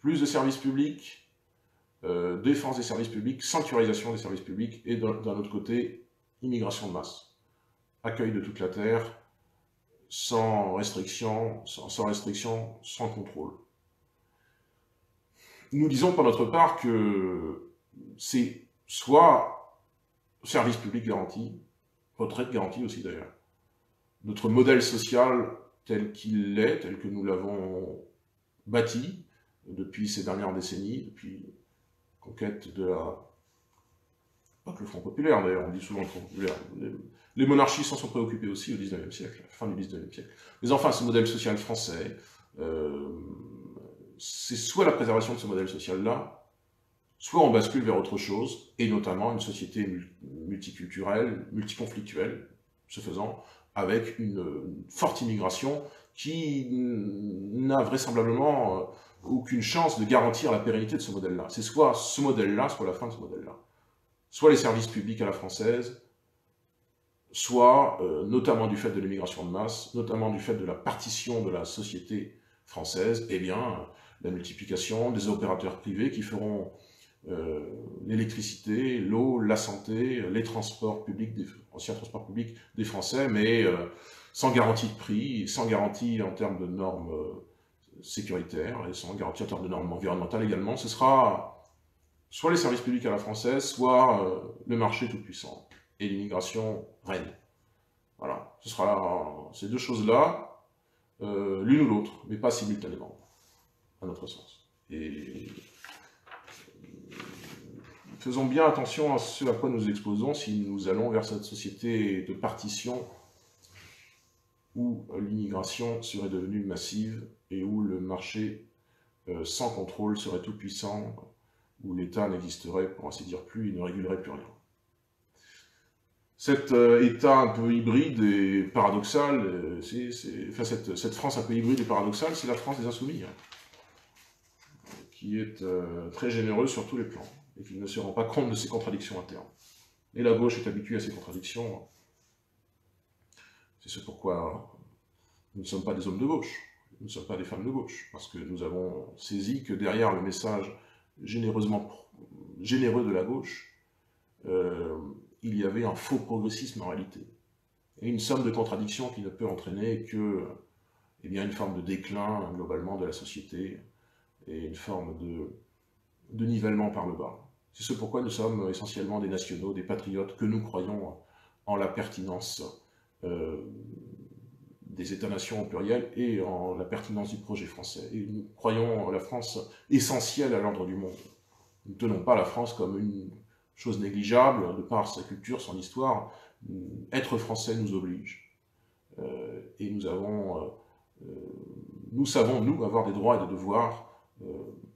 plus de services publics, défense des services publics, sanctuarisation des services publics, et d'un autre côté, immigration de masse, accueil de toute la terre, sans restriction, sans, restriction, sans contrôle. Nous disons pour notre part que c'est soit service public garanti, retraite garantie aussi d'ailleurs. Notre modèle social tel qu'il est, tel que nous l'avons bâti depuis ces dernières décennies, depuis conquête de la... Pas que le Front Populaire d'ailleurs, on dit souvent le Front Populaire, les monarchies s'en sont préoccupées aussi au XIXe siècle, fin du XIXe siècle. Mais enfin, ce modèle social français, euh, c'est soit la préservation de ce modèle social-là, soit on bascule vers autre chose, et notamment une société multiculturelle, multiconflictuelle, ce faisant, avec une, forte immigration qui n'a vraisemblablement euh, aucune chance de garantir la pérennité de ce modèle-là. C'est soit ce modèle-là, soit la fin de ce modèle-là. Soit les services publics à la française, soit euh, notamment du fait de l'immigration de masse, notamment du fait de la partition de la société française, eh bien, la multiplication des opérateurs privés qui feront euh, l'électricité, l'eau, la santé, les transports publics, des anciens transports publics des Français, mais euh, sans garantie de prix, sans garantie en termes de normes sécuritaires et sans garantie en termes de normes environnementales également. Ce sera soit les services publics à la française, soit le marché tout puissant et l'immigration règne. Voilà, ce sera ces deux choses-là, euh, l'une ou l'autre, mais pas simultanément, à notre sens. Et euh, faisons bien attention à ce à quoi nous exposons si nous allons vers cette société de partition où l'immigration serait devenue massive et où le marché euh, sans contrôle serait tout puissant, où l'État n'existerait, pour ainsi dire, plus, il ne régulerait plus rien. Cet euh, État un peu hybride et paradoxal, euh, enfin cette, France un peu hybride et paradoxale, c'est la France des Insoumis, hein, qui est euh, très généreuse sur tous les plans, et qui ne se rend pas compte de ses contradictions internes. Et la gauche est habituée à ces contradictions. C'est ce pourquoi nous ne sommes pas des hommes de gauche, nous ne sommes pas des femmes de gauche, parce que nous avons saisi que derrière le message généreusement généreux de la gauche, il y avait un faux progressisme en réalité, et une somme de contradictions qui ne peut entraîner que eh une forme de déclin globalement de la société, et une forme de, de nivellement par le bas. C'est ce pourquoi nous sommes essentiellement des nationaux, des patriotes, que nous croyons en la pertinence euh, des États-nations au pluriel et en la pertinence du projet français. Et nous croyons la France essentielle à l'ordre du monde. Nous ne tenons pas la France comme une chose négligeable de par sa culture, son histoire. Être français nous oblige. Euh, et nous avons, euh, euh, nous savons, nous, avoir des droits et des devoirs,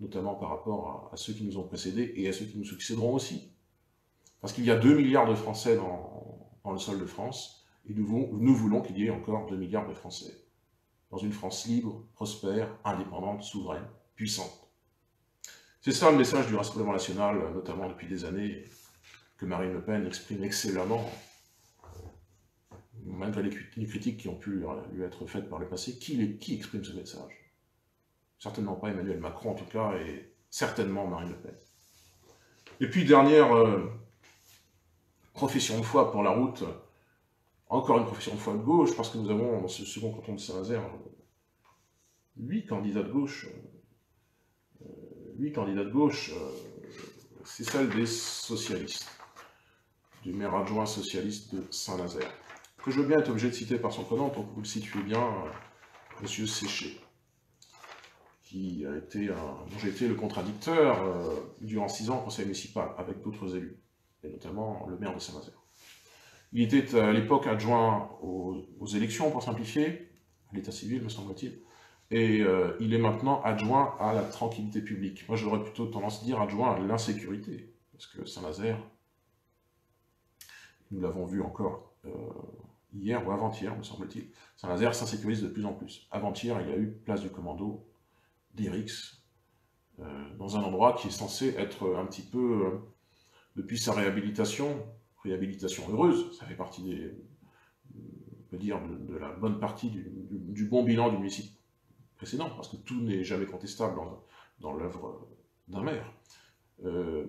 notamment par rapport à, ceux qui nous ont précédés et à ceux qui nous succéderont aussi. Parce qu'il y a 2 milliards de Français dans, le sol de France, et nous, nous voulons qu'il y ait encore 2 milliards de Français. Dans une France libre, prospère, indépendante, souveraine, puissante. C'est ça le message du Rassemblement national, notamment depuis des années, que Marine Le Pen exprime excellemment, malgré les critiques qui ont pu lui être faites par le passé. Qui, exprime ce message? Certainement pas Emmanuel Macron en tout cas, et certainement Marine Le Pen. Et puis, dernière euh, profession de foi pour la route, encore une profession de foi de gauche, parce que nous avons, dans ce second canton de Saint-Nazaire, huit candidats de gauche, huit candidats de gauche, euh, c'est celle des socialistes, du maire adjoint socialiste de Saint-Nazaire, que je veux bien être obligé de citer par son prénom pour que vous le situez bien, euh, Monsieur Séché, qui a été dont j'ai été le contradicteur euh, durant six ans au conseil municipal, avec d'autres élus, et notamment le maire de Saint-Nazaire. Il était à l'époque adjoint aux, élections, pour simplifier, à l'état civil, me semble-t-il, et euh, il est maintenant adjoint à la tranquillité publique. Moi, j'aurais plutôt tendance à dire adjoint à l'insécurité, parce que Saint-Nazaire, nous l'avons vu encore euh, hier ou avant-hier, me semble-t-il, Saint-Nazaire s'insécurise de plus en plus. Avant-hier, il y a eu place du commando d'Irix, euh, dans un endroit qui est censé être un petit peu, depuis sa réhabilitation, réhabilitation heureuse, ça fait partie des, on peut dire, de, la bonne partie du, du bon bilan du municipal précédent, parce que tout n'est jamais contestable dans, l'œuvre d'un maire. Euh,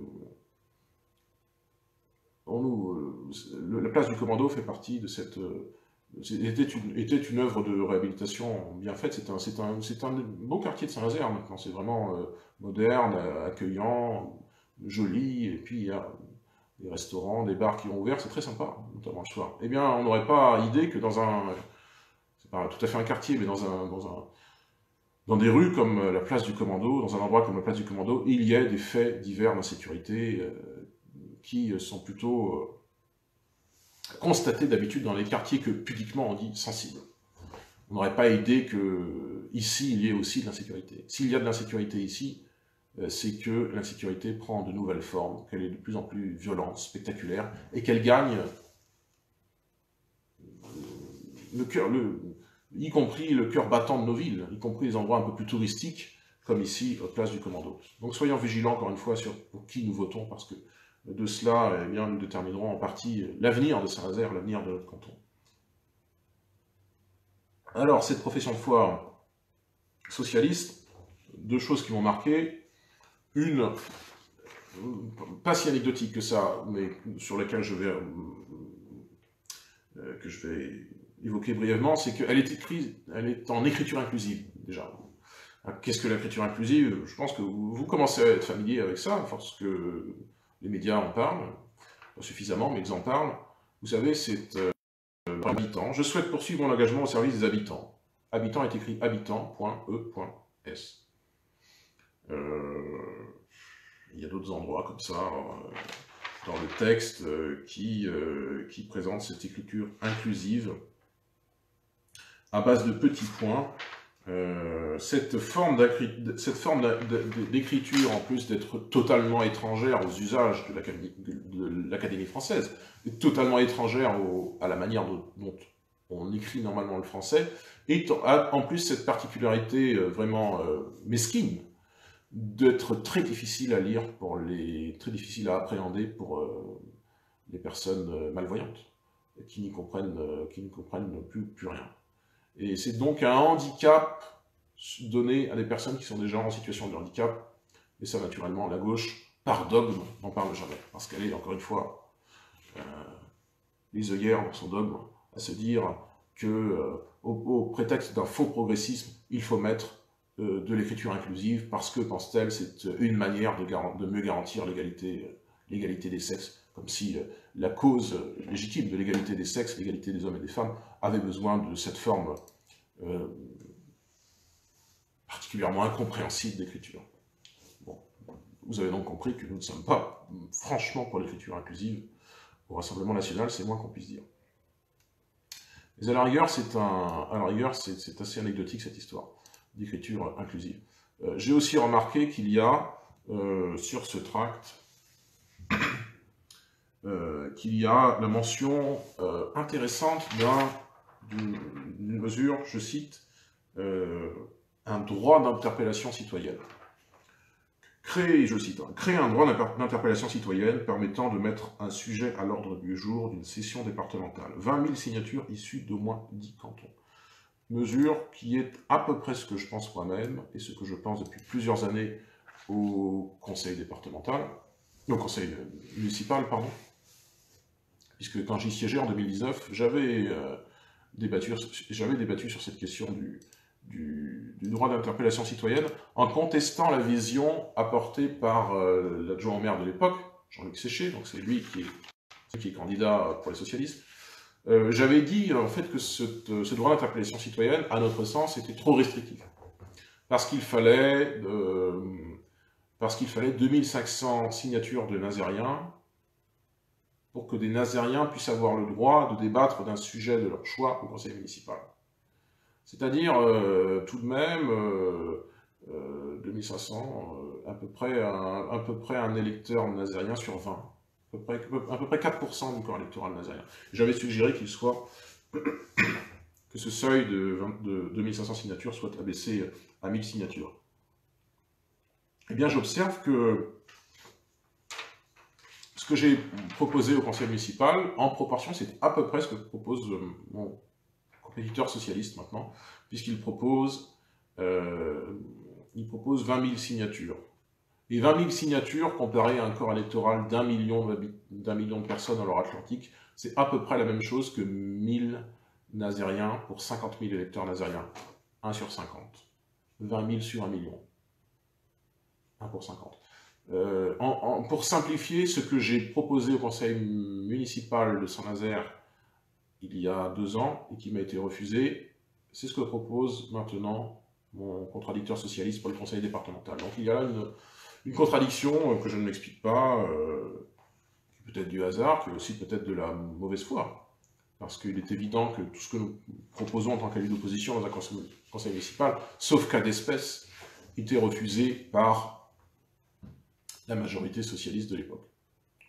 euh, la place du commando fait partie de cette... Euh, était une, œuvre de réhabilitation bien faite, c'est un, un, beau quartier de Saint-Nazaire maintenant, c'est vraiment moderne, accueillant, joli, et puis il y a des restaurants, des bars qui ont ouvert, c'est très sympa, notamment le soir. Eh bien, on n'aurait pas idée que dans un... c'est pas tout à fait un quartier, mais dans un dans des rues comme euh, la place du Commando, dans un endroit comme la place du Commando, il y a des faits divers d'insécurité euh, qui euh, sont plutôt constatés d'habitude dans les quartiers que pudiquement on dit sensibles. On n'aurait pas idée que ici il y ait aussi de l'insécurité. S'il y a de l'insécurité ici, c'est que l'insécurité prend de nouvelles formes, qu'elle est de plus en plus violente, spectaculaire, et qu'elle gagne le cœur, y compris le cœur battant de nos villes, y compris les endroits un peu plus touristiques, comme ici, place du Commando. Donc soyons vigilants, encore une fois, sur pour qui nous votons, parce que de cela, eh bien, nous déterminerons en partie l'avenir de Saint-Nazaire, l'avenir de notre canton. Alors, cette profession de foi socialiste, deux choses qui m'ont marqué. Une, pas si anecdotique que ça, mais sur laquelle je vais, euh, que je vais évoquer brièvement, c'est qu'elle est écrite, elle est en écriture inclusive, déjà. Qu'est-ce que l'écriture inclusive? Je pense que vous, commencez à être familier avec ça, à force que les médias en parlent, pas suffisamment, mais ils en parlent. Vous savez, c'est euh, habitant. Je souhaite poursuivre mon engagement au service des habitants. Habitant est écrit habitant.e.s. Euh, il y a d'autres endroits comme ça euh, dans le texte qui, qui présentent cette écriture inclusive à base de petits points. Euh, cette forme d'écriture, en plus d'être totalement étrangère aux usages de l'Académie française, totalement étrangère à la manière dont, on écrit normalement le français, et a en plus cette particularité euh, vraiment euh, mesquine d'être très difficile à lire pour les très difficile à appréhender pour les personnes malvoyantes qui n'y comprennent qui ne comprennent plus rien. Et c'est donc un handicap donné à des personnes qui sont déjà en situation de handicap. Et ça, naturellement, la gauche, par dogme, n'en parle jamais. Parce qu'elle est, encore une fois, euh, les œillères dans son dogme, à se dire que, euh, au, prétexte d'un faux progressisme, il faut mettre euh, de l'écriture inclusive, parce que, pense-t-elle, c'est une manière de, de mieux garantir l'égalité des sexes, comme si la cause légitime de l'égalité des sexes, l'égalité des hommes et des femmes, avait besoin de cette forme euh, particulièrement incompréhensible d'écriture. Bon, vous avez donc compris que nous ne sommes pas franchement pour l'écriture inclusive. Au Rassemblement National, c'est moins qu'on puisse dire. Mais à la rigueur, c'est assez anecdotique cette histoire d'écriture inclusive. Euh, j'ai aussi remarqué qu'il y a euh, sur ce tract euh, qu'il y a la mention intéressante d'une mesure, je cite, un droit d'interpellation citoyenne. Créer, je cite, hein, créer un droit d'interpellation citoyenne permettant de mettre un sujet à l'ordre du jour d'une session départementale. 20 000 signatures issues d'au moins 10 cantons mesure qui est à peu près ce que je pense moi-même, et ce que je pense depuis plusieurs années au conseil départemental, au conseil municipal, pardon, puisque quand j'y siégeais en 2019, j'avais euh, débattu, débattu sur cette question du, droit d'interpellation citoyenne, en contestant la vision apportée par euh, l'adjoint au maire de l'époque, Jean-Luc Séché, donc c'est lui qui est, candidat pour les socialistes, euh, j'avais dit en fait que ce droit d'interpellation citoyenne, à notre sens, était trop restrictif. Parce qu'il fallait, parce qu'il fallait 2500 signatures de Nazériens pour que des Nazériens puissent avoir le droit de débattre d'un sujet de leur choix au conseil municipal. C'est-à-dire, euh, tout de même, 2500, à peu près un, à peu près un électeur nazérien sur 20 à peu près, 4% du corps électoral nazarien. J'avais suggéré qu'il soit que ce seuil de, 2500 signatures soit abaissé à 1000 signatures. Eh bien, j'observe que que j'ai proposé au conseil municipal, en proportion, c'est à peu près ce que propose euh, mon compétiteur socialiste maintenant, puisqu'il propose, euh, propose 20 000 signatures. Et 20 000 signatures comparées à un corps électoral d'un million, million de personnes en Loire-Atlantique, c'est à peu près la même chose que 1000 nazériens pour 50 000 électeurs nazériens. 1 sur 50. 20 000 sur 1 million. 1 pour 50. Euh, pour simplifier, ce que j'ai proposé au conseil municipal de Saint-Nazaire il y a deux ans et qui m'a été refusé, c'est ce que propose maintenant mon contradicteur socialiste pour le conseil départemental. Donc il y a une, une contradiction euh, que je ne m'explique pas, euh, qui peut être du hasard, qui est aussi peut-être de la mauvaise foi. Parce qu'il est évident que tout ce que nous proposons en tant qu'avis d'opposition dans un conseil, municipal, sauf cas d'espèce, était refusé par la majorité socialiste de l'époque.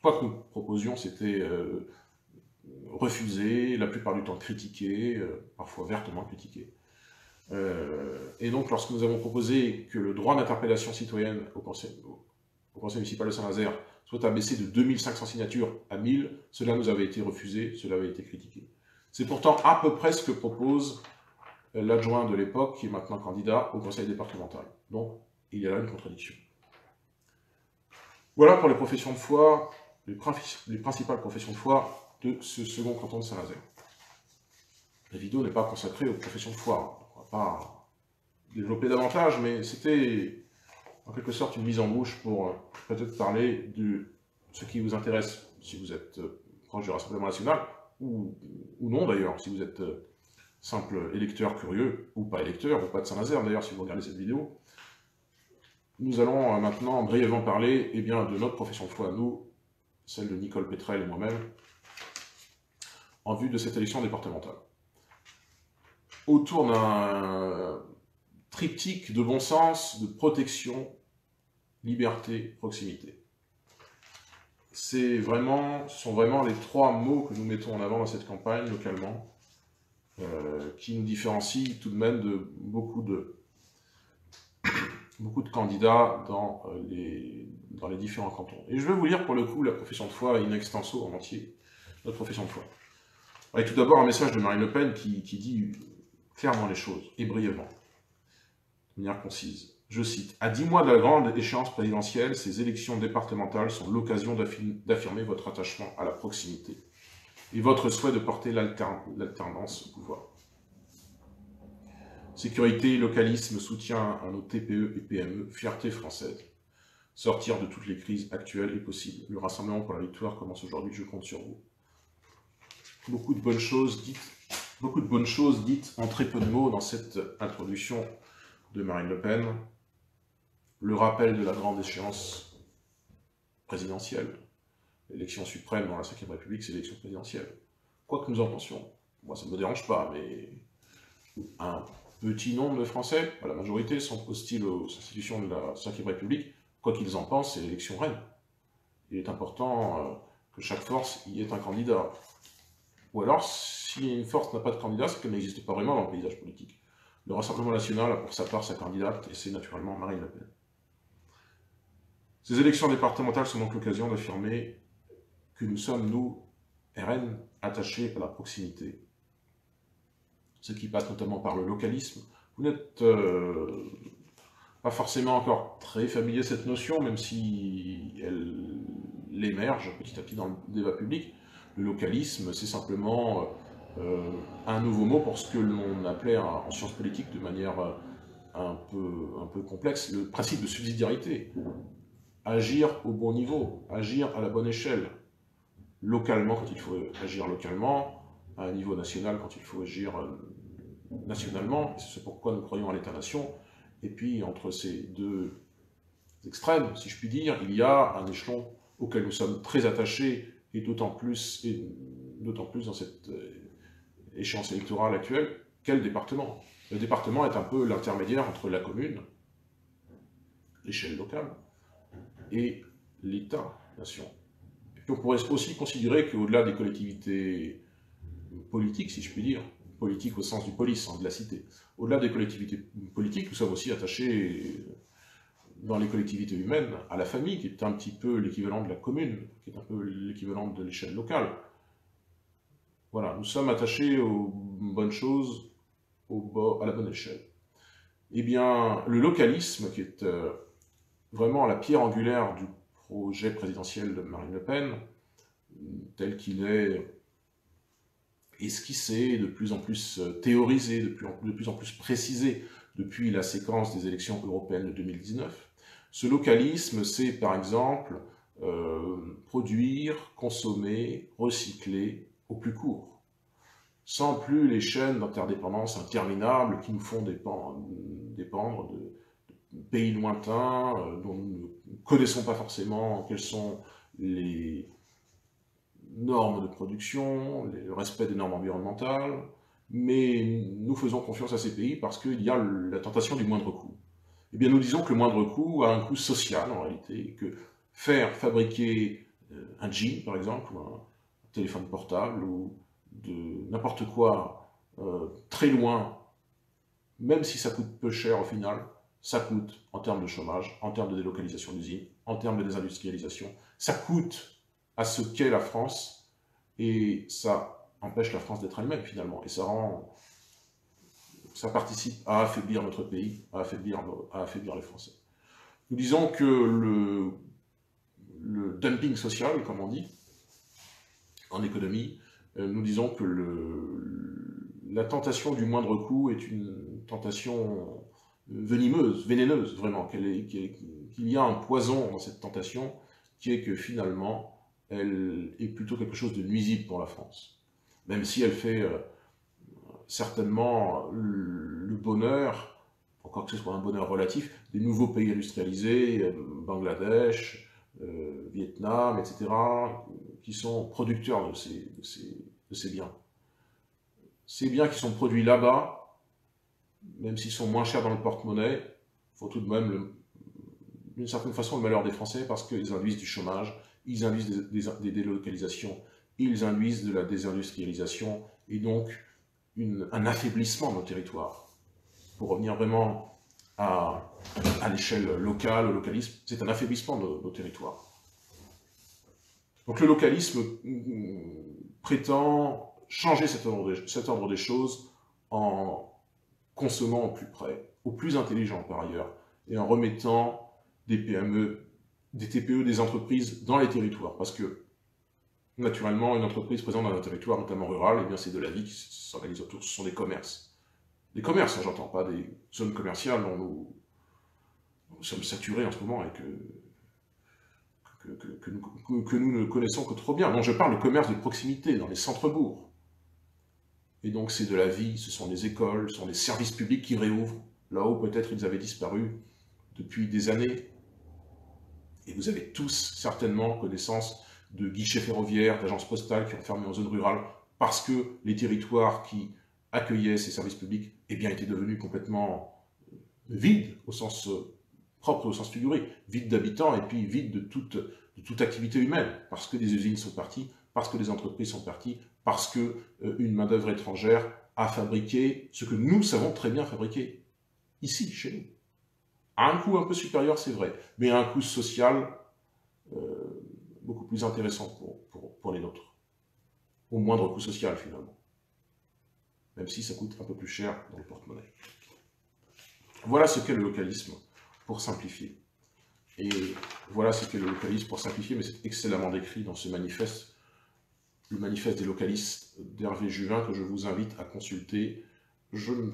Quoi que nous proposions, c'était euh, refusé, la plupart du temps critiqué, parfois vertement critiqué. Euh, et donc, lorsque nous avons proposé que le droit d'interpellation citoyenne au conseil, au, conseil, municipal de Saint-Nazaire soit abaissé de 2500 signatures à 1000, cela nous avait été refusé, cela avait été critiqué. C'est pourtant à peu près ce que propose euh, l'adjoint de l'époque, qui est maintenant candidat au conseil départemental. Donc, il y a là une contradiction. Voilà pour les professions de foi, les, les principales professions de foi de ce second canton de Saint-Nazaire. La vidéo n'est pas consacrée aux professions de foi pas développer davantage, mais c'était en quelque sorte une mise en bouche pour euh, peut-être parler de ce qui vous intéresse si vous êtes euh, proche du Rassemblement National, ou, non d'ailleurs, si vous êtes euh, simple électeur curieux, ou pas électeur, ou pas de Saint-Nazaire d'ailleurs si vous regardez cette vidéo. Nous allons maintenant brièvement parler eh bien, de notre profession de foi, nous, celle de Nicole Petrel et moi-même, en vue de cette élection départementale autour d'un triptyque de bon sens, de protection, liberté, proximité. Vraiment, ce sont vraiment les trois mots que nous mettons en avant dans cette campagne localement, euh, qui nous différencient tout de même de beaucoup de, beaucoup de candidats dans euh, les, dans les différents cantons. Et je vais vous lire pour le coup la profession de foi in extenso en entier, notre profession de foi. Tout d'abord un message de Marine Le Pen qui, qui dit clairement les choses, et brièvement, de manière concise. Je cite, « À dix mois de la grande échéance présidentielle, ces élections départementales sont l'occasion d'affirmer votre attachement à la proximité et votre souhait de porter l'alternance au pouvoir. Sécurité, localisme, soutien à nos TPE et PME, fierté française. Sortir de toutes les crises actuelles est possible. Le Rassemblement pour la victoire commence aujourd'hui, je compte sur vous. Beaucoup de bonnes choses dites beaucoup de bonnes choses dites en très peu de mots dans cette introduction de Marine Le Pen. Le rappel de la grande échéance présidentielle. L'élection suprême dans la Ve République, c'est l'élection présidentielle. Quoi que nous en pensions, moi ça ne me dérange pas, mais un petit nombre de Français, la majorité, sont hostiles aux institutions de la Ve République. Quoi qu'ils en pensent, c'est l'élection reine. Il est important euh, que chaque force y ait un candidat. Ou alors, si une force n'a pas de candidat, c'est qu'elle n'existe pas vraiment dans le paysage politique. Le Rassemblement national a pour sa part sa candidate, et c'est naturellement Marine Le Pen. Ces élections départementales sont donc l'occasion d'affirmer que nous sommes, nous, RN, attachés à la proximité. Ce qui passe notamment par le localisme. Vous n'êtes euh, pas forcément encore très familier de cette notion, même si elle émerge petit à petit dans le débat public. Le localisme, c'est simplement euh, un nouveau mot pour ce que l'on appelait en sciences politiques de manière euh, un peu, un peu complexe, le principe de subsidiarité. Agir au bon niveau, agir à la bonne échelle, localement quand il faut agir localement, à un niveau national quand il faut agir euh, nationalement, c'est pourquoi nous croyons à l'État-nation, et puis entre ces deux extrêmes, si je puis dire, il y a un échelon auquel nous sommes très attachés, et d'autant plus, et d'autant plus dans cette euh, échéance électorale actuelle, quel département? Le département est un peu l'intermédiaire entre la commune, l'échelle locale, et l'État-nation. on pourrait aussi considérer qu'au-delà des collectivités politiques, si je puis dire, politiques au sens du police, hein, de la cité, au-delà des collectivités politiques, nous sommes aussi attachés dans les collectivités humaines, à la famille, qui est un petit peu l'équivalent de la commune, qui est un peu l'équivalent de l'échelle locale. Voilà, nous sommes attachés aux bonnes choses, à la bonne échelle. Eh bien, le localisme, qui est euh, vraiment la pierre angulaire du projet présidentiel de Marine Le Pen, tel qu'il est esquissé, de plus en plus euh, théorisé, de plus en, plus, précisé depuis la séquence des élections européennes de 2019, ce localisme, c'est par exemple euh, produire, consommer, recycler au plus court, sans plus les chaînes d'interdépendance interminables qui nous font dépendre, de, pays lointains euh, dont nous ne connaissons pas forcément quelles sont les normes de production, le respect des normes environnementales, mais nous faisons confiance à ces pays parce qu'il y a la tentation du moindre coût. Eh bien nous disons que le moindre coût a un coût social en réalité, que faire fabriquer euh, un jean par exemple, ou un téléphone portable, ou de n'importe quoi euh, très loin, même si ça coûte peu cher au final, ça coûte en termes de chômage, en termes de délocalisation d'usines, en termes de désindustrialisation, ça coûte à ce qu'est la France, et ça empêche la France d'être elle-même finalement, et ça rend ça participe à affaiblir notre pays, à affaiblir, à affaiblir les Français. Nous disons que le, dumping social, comme on dit, en économie, euh, nous disons que la tentation du moindre coût est une tentation venimeuse, vénéneuse, vraiment, qu'il y a un poison dans cette tentation, qui est que finalement, elle est plutôt quelque chose de nuisible pour la France. Même si elle fait... Euh, certainement le bonheur, encore que ce soit un bonheur relatif, des nouveaux pays industrialisés, euh, Bangladesh, euh, Vietnam, etc., qui sont producteurs de ces, de ces, biens. Ces biens qui sont produits là-bas, même s'ils sont moins chers dans le porte-monnaie, font tout de même, d'une certaine façon, le malheur des Français parce qu'ils induisent du chômage, ils induisent des délocalisations, ils induisent de la désindustrialisation, et donc un affaiblissement de nos territoires. Pour revenir vraiment à, l'échelle locale, au localisme, c'est un affaiblissement de, nos territoires. Donc le localisme prétend changer cet ordre, cet ordre des choses en consommant au plus près, au plus intelligent par ailleurs, et en remettant des PME, des TPE, des entreprises dans les territoires. Parce que naturellement, une entreprise présente dans un territoire, notamment rural, eh c'est de la vie qui s'organise autour, ce sont des commerces. Des commerces, hein, j'entends pas des zones commerciales dont nous, sommes saturés en ce moment et que, que, nous, ne connaissons que trop bien. Non, je parle de commerce de proximité, dans les centres-bourgs. Et donc c'est de la vie, ce sont les écoles, ce sont les services publics qui réouvrent, là où peut-être ils avaient disparu depuis des années. Et vous avez tous certainement connaissance de guichets ferroviaires, d'agences postales qui ont fermé en zone rurale parce que les territoires qui accueillaient ces services publics eh bien, étaient devenus complètement vides au sens euh, propre au sens figuré, vides d'habitants et puis vides de toute, de toute activité humaine, parce que des usines sont parties, parce que des entreprises sont parties, parce que euh, une main-d'œuvre étrangère a fabriqué ce que nous savons très bien fabriquer, ici, chez nous. Un coût un peu supérieur, c'est vrai, mais un coût social euh, beaucoup plus intéressant pour, pour, les nôtres. Au moindre coût social, finalement. Même si ça coûte un peu plus cher dans le porte-monnaie. Voilà ce qu'est le localisme, pour simplifier. Et voilà ce qu'est le localisme pour simplifier, mais c'est excellemment décrit dans ce manifeste le manifeste des localistes d'Hervé Juvin que je vous invite à consulter. Je ne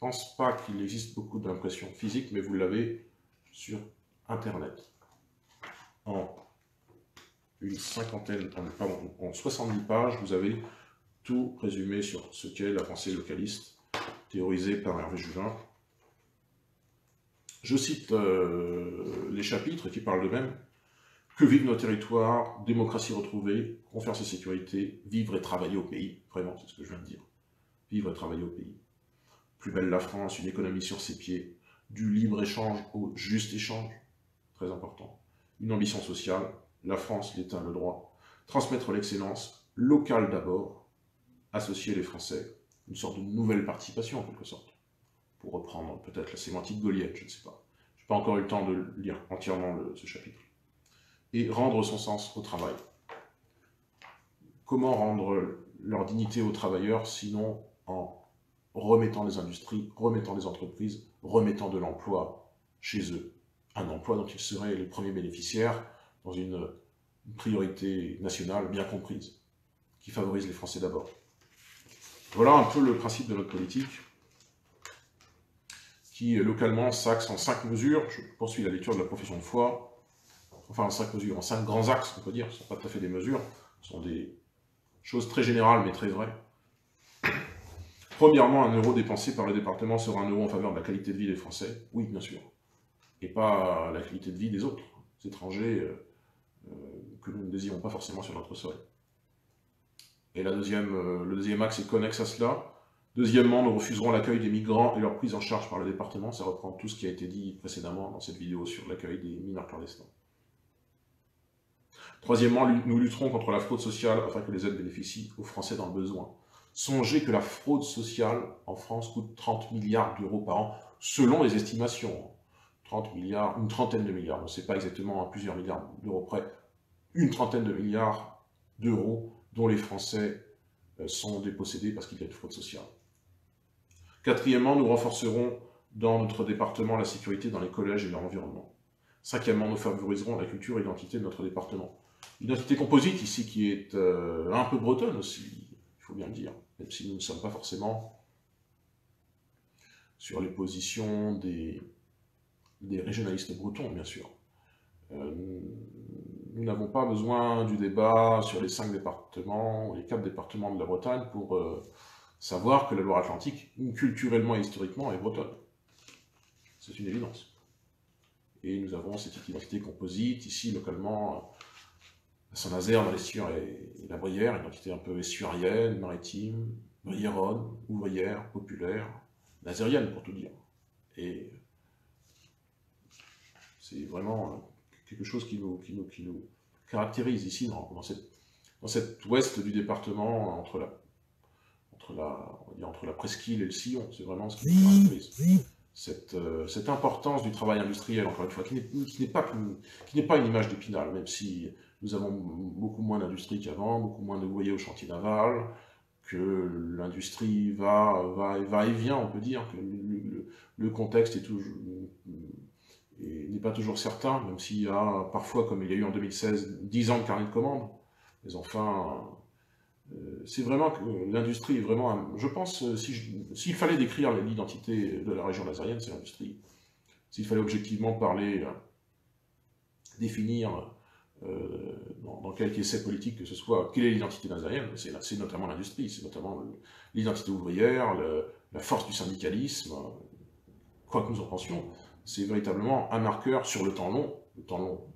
pense pas qu'il existe beaucoup d'impressions physiques, mais vous l'avez sur Internet. En une cinquantaine, pardon, en 70 pages, vous avez tout résumé sur ce qu'est la pensée localiste, théorisée par Hervé Juvin. Je cite euh, les chapitres qui parlent de même. Que vivent nos territoires, démocratie retrouvée, confiance et sécurité, vivre et travailler au pays. Vraiment, c'est ce que je viens de dire. Vivre et travailler au pays. Plus belle la France, une économie sur ses pieds, du libre-échange au juste échange, très important. Une ambition sociale, la France, l'État, le droit. Transmettre l'excellence, locale d'abord, associer les Français, une sorte de nouvelle participation en quelque sorte, pour reprendre peut-être la sémantique gaulienne, je ne sais pas. Je n'ai pas encore eu le temps de lire entièrement ce chapitre et rendre son sens au travail. Comment rendre leur dignité aux travailleurs, sinon en remettant les industries, remettant les entreprises, remettant de l'emploi chez eux. Un emploi dont ils seraient les premiers bénéficiaires dans une priorité nationale bien comprise, qui favorise les Français d'abord. Voilà un peu le principe de notre politique, qui localement s'axe en cinq mesures. Je poursuis la lecture de la profession de foi enfin en cinq mesures, en cinq grands axes, on peut dire, ce ne sont pas tout à fait des mesures, ce sont des choses très générales mais très vraies. Premièrement, un euro dépensé par le département sera un euro en faveur de la qualité de vie des Français, oui bien sûr, et pas la qualité de vie des autres, étrangers euh, euh, que nous ne désirons pas forcément sur notre sol. Et euh, le deuxième axe est connexe à cela. Deuxièmement, nous refuserons l'accueil des migrants et leur prise en charge par le département. Ça reprend tout ce qui a été dit précédemment dans cette vidéo sur l'accueil des mineurs clandestins. Troisièmement, nous lutterons contre la fraude sociale afin que les aides bénéficient aux Français dans le besoin. Songez que la fraude sociale en France coûte 30 milliards d'euros par an, selon les estimations. 30 milliards, une trentaine de milliards, on ne sait pas exactement à plusieurs milliards d'euros près, une trentaine de milliards d'euros dont les Français euh, sont dépossédés parce qu'il y a une fraude sociale. Quatrièmement, nous renforcerons dans notre département la sécurité dans les collèges et leur environnement. Cinquièmement, nous favoriserons la culture et l'identité de notre département identité composite ici qui est euh, un peu bretonne aussi, il faut bien le dire, même si nous ne sommes pas forcément sur les positions des, régionalistes bretons, bien sûr. Euh, nous n'avons pas besoin du débat sur les cinq départements, les quatre départements de la Bretagne pour euh, savoir que la Loire-Atlantique, culturellement et historiquement, est bretonne. C'est une évidence. Et nous avons cette identité composite, ici, localement, Saint-Nazaire dans l'estuaire et, la Brière, une identité un peu essuarienne, maritime, briéronne, ouvrière, populaire, nazérienne pour tout dire. Et c'est vraiment quelque chose qui nous, qui nous, qui nous caractérise ici, dans, cette, dans cet ouest du département, entre la, entre la, entre la presqu'île et le sillon. C'est vraiment ce qui nous caractérise. Cette, euh, cette, importance du travail industriel, encore une fois, qui n'est pas, pas une image d'épinal, même si nous avons beaucoup moins d'industrie qu'avant, beaucoup moins de voyers au chantier naval, que l'industrie va, va, va et vient, on peut dire, que le, contexte n'est pas toujours certain, même s'il y a parfois, comme il y a eu en 2016, 10 ans de carnet de commandes. Mais enfin, euh, c'est vraiment que l'industrie est vraiment, je pense, euh, s'il fallait décrire l'identité de la région nazarienne, c'est l'industrie. S'il fallait objectivement parler, définir dans, quelque essai politique que ce soit, quelle est l'identité nazarienne? C'est notamment l'industrie, c'est notamment l'identité ouvrière, la force du syndicalisme, quoi que nous en pensions, c'est véritablement un marqueur sur le temps long, le temps long,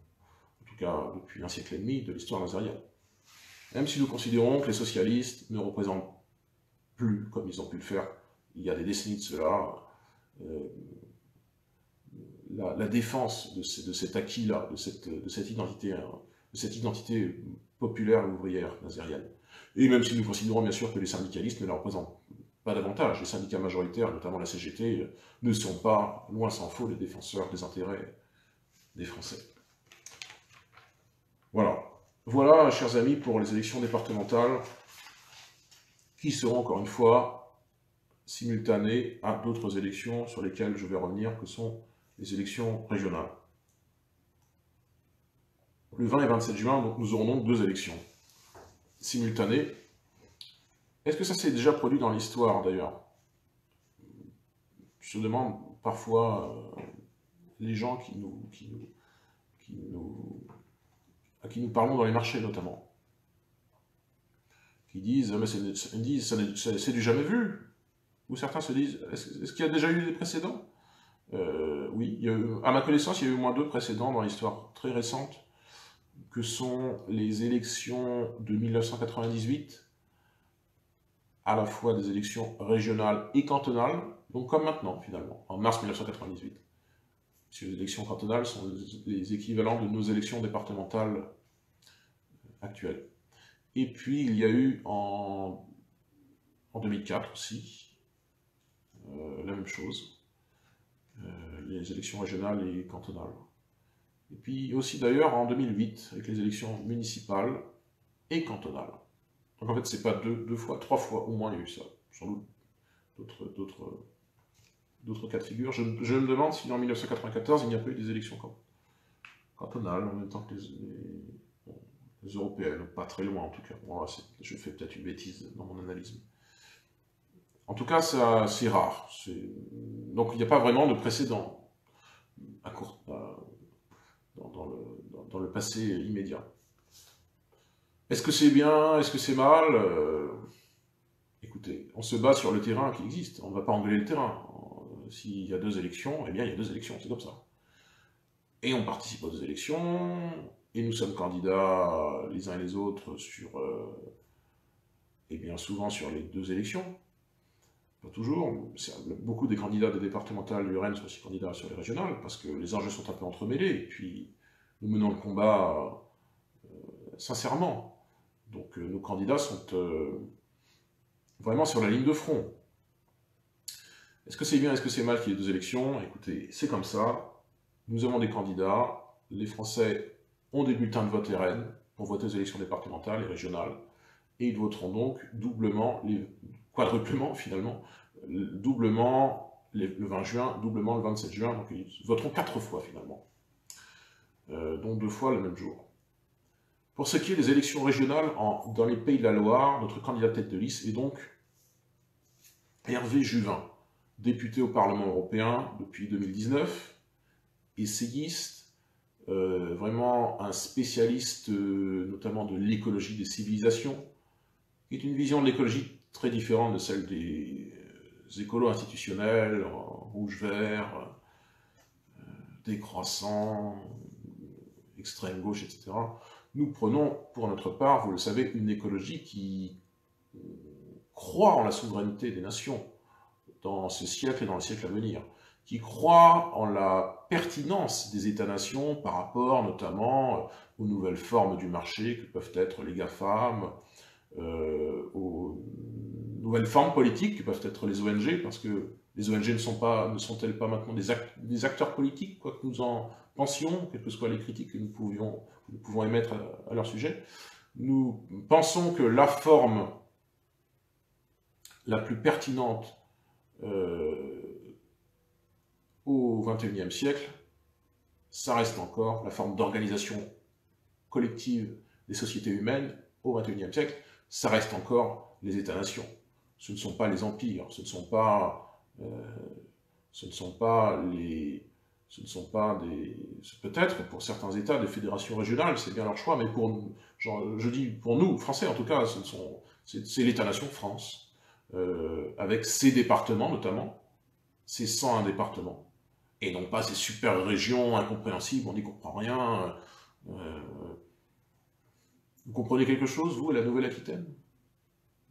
en tout cas depuis un siècle et demi, de l'histoire nazarienne. Même si nous considérons que les socialistes ne représentent plus, comme ils ont pu le faire il y a des décennies de cela, euh, la, défense de, cet acquis-là, de cette, identité, hein, de cette identité populaire ouvrière nazérienne. Et même si nous considérons bien sûr que les syndicalistes ne la représentent pas davantage, les syndicats majoritaires, notamment la CGT, ne sont pas, loin s'en faut, les défenseurs des intérêts des Français. Voilà. Voilà, chers amis, pour les élections départementales, qui seront, encore une fois, simultanées à d'autres élections sur lesquelles je vais revenir, que sont les élections régionales. Le 20 et 27 juin, nous aurons donc deux élections simultanées. Est-ce que ça s'est déjà produit dans l'histoire, d'ailleurs? Je demande parfois euh, les gens qui nous, à qui nous parlons dans les marchés notamment, qui disent, mais c'est du jamais vu, ou certains se disent, est-ce qu'il y a déjà eu des précédents? Euh, Oui, à ma connaissance, il y a eu au moins deux précédents dans l'histoire très récente, que sont les élections de 1998, à la fois des élections régionales et cantonales, donc comme maintenant finalement, en mars 1998 les élections cantonales sont les équivalents de nos élections départementales actuelles. Et puis, il y a eu en, en 2004 aussi, euh, la même chose, euh, les élections régionales et cantonales. Et puis aussi d'ailleurs en 2008, avec les élections municipales et cantonales. Donc en fait, c'est pas deux, fois, trois fois au moins il y a eu ça. Sans doute d'autres cas de figure. Je, me demande si en 1994, il n'y a pas eu des élections cantonales en même temps que les, européennes, pas très loin en tout cas. je fais peut-être une bêtise dans mon analyse. En tout cas, c'est rare. Donc il n'y a pas vraiment de précédent à court, dans, le, dans, le, passé immédiat. Est-ce que c'est bien? Est-ce que c'est mal? Euh, Écoutez, on se base sur le terrain qui existe. On ne va pas engueuler le terrain s'il y a deux élections, eh bien il y a deux élections, c'est comme ça. Et on participe aux deux élections, et nous sommes candidats les uns et les autres sur, euh, et bien souvent sur les deux élections. Pas toujours, beaucoup des candidats des départementales de l'URN sont aussi candidats sur les régionales, parce que les enjeux sont un peu entremêlés, et puis nous menons le combat euh, sincèrement. Donc euh, nos candidats sont vraiment sur la ligne de front. Est-ce que c'est bien, est-ce que c'est mal qu'il y ait deux élections? Écoutez, c'est comme ça. Nous avons des candidats. Les Français ont des bulletins de vote RN pour voter aux élections départementales et régionales. Et ils voteront donc doublement, quadruplement finalement, doublement le 20 juin, doublement le 27 juin. Donc ils voteront quatre fois finalement. Euh, donc deux fois le même jour. Pour ce qui est des élections régionales dans les Pays de la Loire, notre candidat tête de liste est donc Hervé Juvin député au Parlement européen depuis 2019, essayiste, euh, vraiment un spécialiste euh, notamment de l'écologie des civilisations, qui est une vision de l'écologie très différente de celle des euh, écolos institutionnels, rouge-vert, décroissants, extrême gauche, etc. Nous prenons, pour notre part, vous le savez, une écologie qui croit en la souveraineté des nations, dans ce siècle et dans le siècle à venir, qui croit en la pertinence des États-nations par rapport notamment euh, aux nouvelles formes du marché que peuvent être les GAFAM, euh, aux nouvelles formes politiques que peuvent être les ONG, parce que les ONG ne sont pas, sont-elles pas maintenant des, acteurs politiques, quoi que nous en pensions, quelles que soient les critiques que nous, pouvions, pouvons émettre à, à leur sujet. Nous pensons que la forme la plus pertinente euh, au XXIe siècle, ça reste encore la forme d'organisation collective des sociétés humaines au XXIe siècle, ça reste encore les États-nations. Ce ne sont pas les empires, ce ne sont pas, euh, ce ne sont pas les, ce ne sont pas des... Peut-être pour certains États des fédérations régionales, c'est bien leur choix, mais pour je dis pour nous, Français en tout cas, c'est l'État-nation France, euh, avec ses départements notamment, ses 101 départements, et non pas ces super régions incompréhensibles, on n'y comprend rien. Euh, vous comprenez quelque chose, vous, à la Nouvelle-Aquitaine?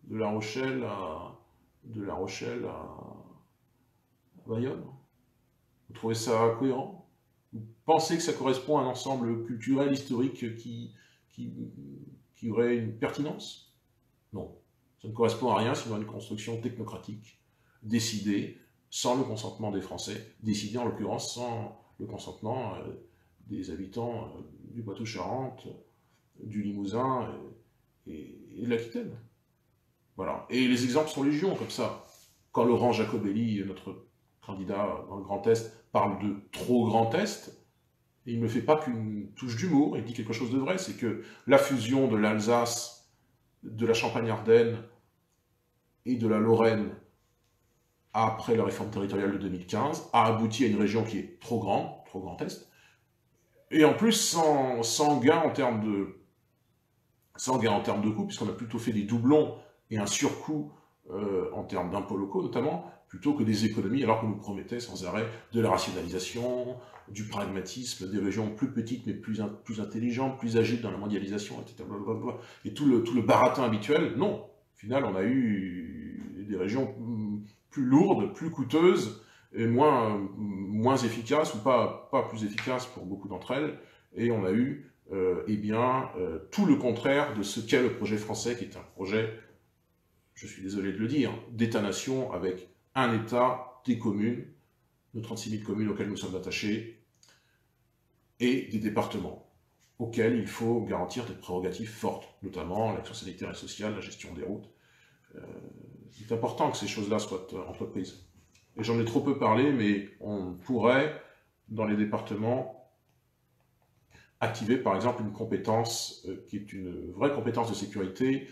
De La Rochelle à... De La Rochelle à... Bayonne? Vous trouvez ça cohérent? Vous pensez que ça correspond à un ensemble culturel, historique qui aurait une pertinence? Non. Ça ne correspond à rien sinon à une construction technocratique, décidée, sans le consentement des Français, décidée en l'occurrence sans le consentement euh, des habitants euh, du Poitou-Charentes, du Limousin et, de l'Aquitaine. Voilà. Et les exemples sont légion, comme ça. Quand Laurent Jacobelli, notre candidat dans le Grand Est, parle de trop Grand Est, il ne fait pas qu'une touche d'humour, il dit quelque chose de vrai, c'est que la fusion de l'Alsace, de la Champagne-Ardenne et de la Lorraine après la réforme territoriale de 2015 a abouti à une région qui est trop grande, trop Grand Est, et en plus sans, sans gain en termes de gain en termes de coût, puisqu'on a plutôt fait des doublons et un surcoût euh, en termes d'impôts locaux notamment, plutôt que des économies, alors qu'on nous promettait sans arrêt de la rationalisation, du pragmatisme, des régions plus petites mais plus, intelligentes, plus agiles dans la mondialisation, etc. Et tout le, tout le baratin habituel, non. Au final, on a eu des régions plus lourdes, plus coûteuses, et moins, moins efficaces, ou pas, pas plus efficaces pour beaucoup d'entre elles, et on a eu euh, eh bien, euh, tout le contraire de ce qu'est le projet français, qui est un projet, je suis désolé de le dire, d'État-nation avec un État, des communes, nos 36 000 communes auxquelles nous sommes attachés, et des départements auxquels il faut garantir des prérogatives fortes, notamment l'action sanitaire et sociale, la gestion des routes. Euh, c'est important que ces choses-là soient entreprises. Et j'en ai trop peu parlé, mais on pourrait, dans les départements, activer par exemple une compétence euh, qui est une vraie compétence de sécurité,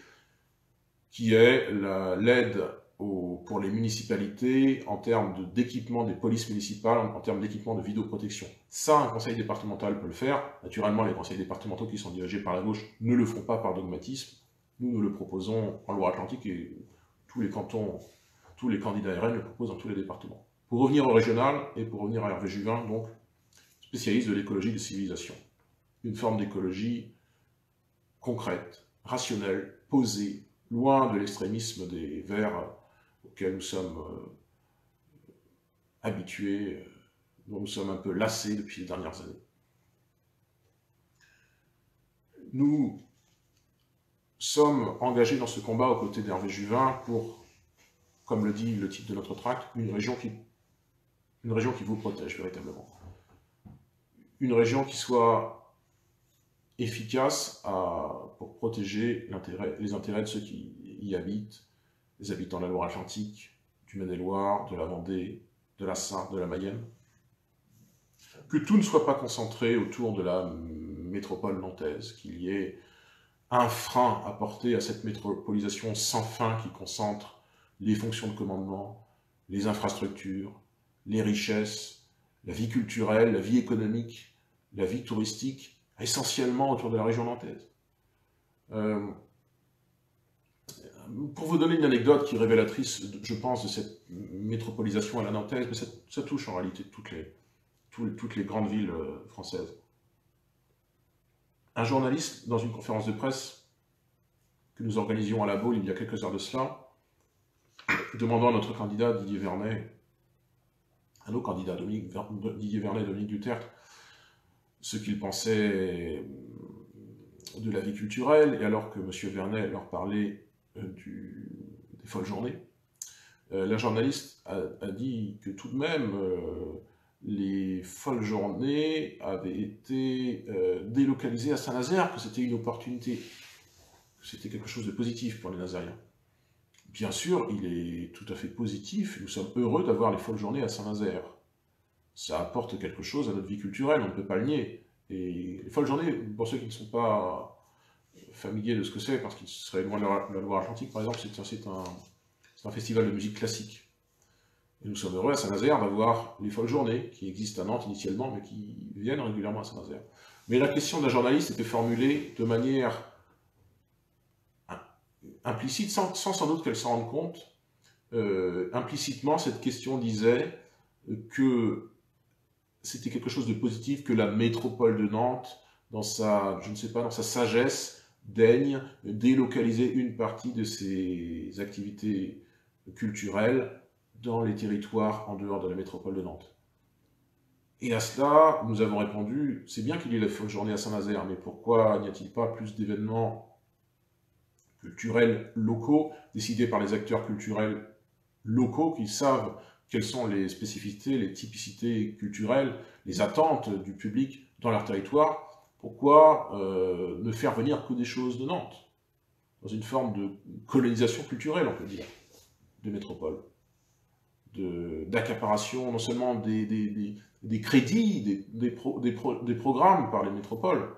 qui est l'aide pour les municipalités en termes d'équipement des polices municipales, en, termes d'équipement de vidéoprotection. Ça, un conseil départemental peut le faire. Naturellement, les conseils départementaux qui sont dirigés par la gauche ne le font pas par dogmatisme. Nous, nous le proposons en Loire-Atlantique et tous les cantons, tous les candidats RN le proposent dans tous les départements. Pour revenir au régional et pour revenir à Hervé Juvin, donc, spécialiste de l'écologie des civilisations. Une forme d'écologie concrète, rationnelle, posée, loin de l'extrémisme des Verts auxquels nous sommes euh, habitués, euh, dont nous sommes un peu lassés depuis les dernières années. Nous sommes engagés dans ce combat aux côtés d'Hervé Juvin pour, comme le dit le titre de notre tract, une région qui, une région qui vous protège véritablement. Une région qui soit efficace pour protéger les intérêts de ceux qui y habitent, les habitants de la Loire-Atlantique, du Maine-et-Loire, de la Vendée, de la Sarthe, de la Mayenne. Que tout ne soit pas concentré autour de la métropole nantaise, qu'il y ait un frein porter à cette métropolisation sans fin qui concentre les fonctions de commandement, les infrastructures, les richesses, la vie culturelle, la vie économique, la vie touristique, essentiellement autour de la région nantaise. Euh, pour vous donner une anecdote qui est révélatrice, je pense, de cette métropolisation à la nantaise, mais ça, touche en réalité toutes les, grandes villes euh, françaises. Un journaliste, dans une conférence de presse que nous organisions à la Baule il y a quelques heures de cela, demandant à notre candidat Didier Vernet, à nos candidats Didier Vernet et Dominique Duterte, ce qu'il pensait de la vie culturelle, et alors que M. Vernet leur parlait euh, des folles journées, euh, la journaliste a, dit que tout de même, euh, les folles journées avaient été délocalisées à Saint-Nazaire, que c'était une opportunité, que c'était quelque chose de positif pour les Nazariens. Bien sûr, il est tout à fait positif, nous sommes heureux d'avoir les folles journées à Saint-Nazaire. Ça apporte quelque chose à notre vie culturelle, on ne peut pas le nier. Et les folles journées, pour ceux qui ne sont pas familier de ce que c'est, parce qu'il serait loin de la, Loire-Atlantique, par exemple, c'est un, un, festival de musique classique. Et nous sommes heureux à Saint-Nazaire d'avoir les folles journées, qui existent à Nantes initialement, mais qui viennent régulièrement à Saint-Nazaire. Mais la question de la journaliste était formulée de manière implicite, sans, sans, doute qu'elle s'en rende compte. Euh, implicitement, cette question disait que c'était quelque chose de positif que la métropole de Nantes, dans sa, je ne sais pas, dans sa sagesse, daigne délocaliser une partie de ses activités culturelles dans les territoires en dehors de la métropole de Nantes. Et à cela, nous avons répondu, c'est bien qu'il y ait la journée à Saint-Nazaire, mais pourquoi n'y a-t-il pas plus d'événements culturels locaux, décidés par les acteurs culturels locaux qui savent quelles sont les spécificités, les typicités culturelles, les attentes du public dans leur territoire, pourquoi euh, ne faire venir que des choses de Nantes Dans une forme de colonisation culturelle, on peut dire, de métropole. D'accaparation non seulement des, crédits, des, programmes par les métropoles,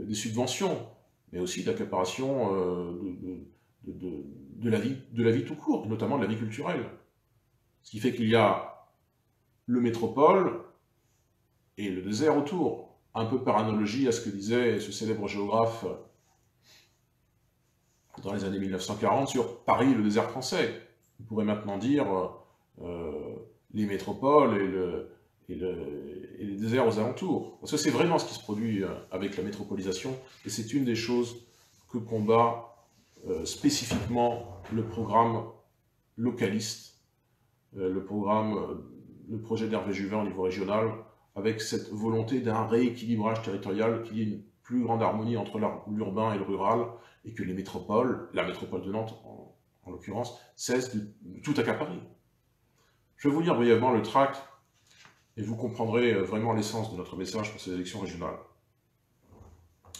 euh, des subventions, mais aussi d'accaparation euh, de, de la vie tout court, notamment de la vie culturelle. Ce qui fait qu'il y a le métropole et le désert autour, un peu par analogie à ce que disait ce célèbre géographe dans les années 1940 sur Paris, le désert français. On pourrait maintenant dire euh, les métropoles et, le, et, le, et, les déserts aux alentours. Parce que c'est vraiment ce qui se produit euh, avec la métropolisation, et c'est une des choses que combat euh, spécifiquement le programme localiste le programme, euh, le projet d'Hervé Juvin au niveau régional, avec cette volonté d'un rééquilibrage territorial, qu'il y ait une plus grande harmonie entre l'urbain et le rural, et que les métropoles, la métropole de Nantes en, l'occurrence, cessent de, tout accaparer. Je vais vous lire brièvement le tract, et vous comprendrez euh, vraiment l'essence de notre message pour ces élections régionales.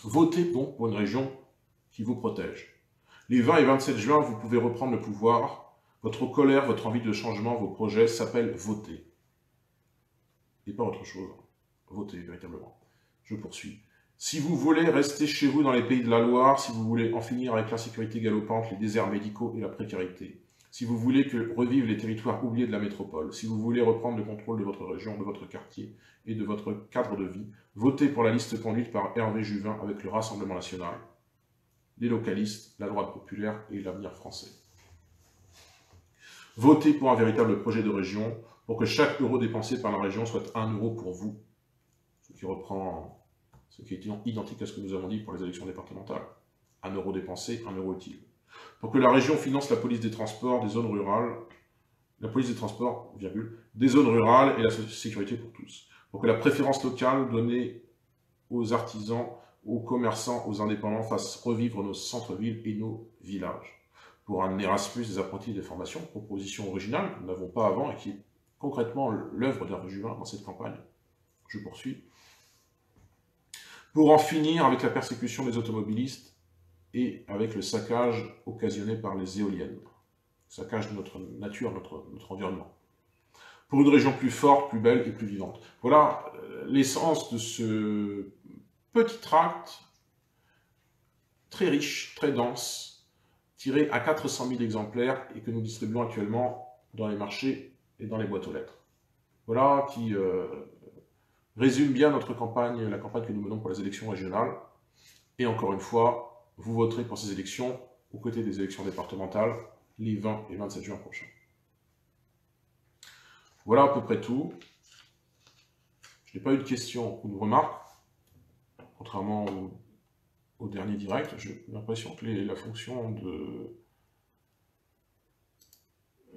Votez donc pour une région qui vous protège. Les 20 et 27 juin, vous pouvez reprendre le pouvoir votre colère, votre envie de changement, vos projets s'appellent voter. Et pas autre chose. Voter, véritablement. Je poursuis. Si vous voulez rester chez vous dans les pays de la Loire, si vous voulez en finir avec l'insécurité galopante, les déserts médicaux et la précarité, si vous voulez que revivent les territoires oubliés de la métropole, si vous voulez reprendre le contrôle de votre région, de votre quartier et de votre cadre de vie, votez pour la liste conduite par Hervé Juvin avec le Rassemblement National, les localistes, la droite populaire et l'avenir français. Votez pour un véritable projet de région, pour que chaque euro dépensé par la région soit un euro pour vous. Ce qui reprend ce qui est identique à ce que nous avons dit pour les élections départementales. Un euro dépensé, un euro utile. Pour que la région finance la police des transports des zones rurales, la police des transports, des zones rurales et la sécurité pour tous. Pour que la préférence locale donnée aux artisans, aux commerçants, aux indépendants fasse revivre nos centres-villes et nos villages pour un Erasmus des apprentis des formations, proposition originale que nous n'avons pas avant et qui est concrètement l'œuvre d'Hervé Juvin dans cette campagne. Je poursuis. Pour en finir avec la persécution des automobilistes et avec le saccage occasionné par les éoliennes. Saccage de notre nature, notre, notre environnement. Pour une région plus forte, plus belle et plus vivante. Voilà euh, l'essence de ce petit tract très riche, très dense, tiré à 400 000 exemplaires et que nous distribuons actuellement dans les marchés et dans les boîtes aux lettres. Voilà qui euh, résume bien notre campagne, la campagne que nous menons pour les élections régionales. Et encore une fois, vous voterez pour ces élections aux côtés des élections départementales les 20 et 27 juin prochains. Voilà à peu près tout. Je n'ai pas eu de questions ou de remarques, contrairement aux au dernier direct, j'ai l'impression que la fonction de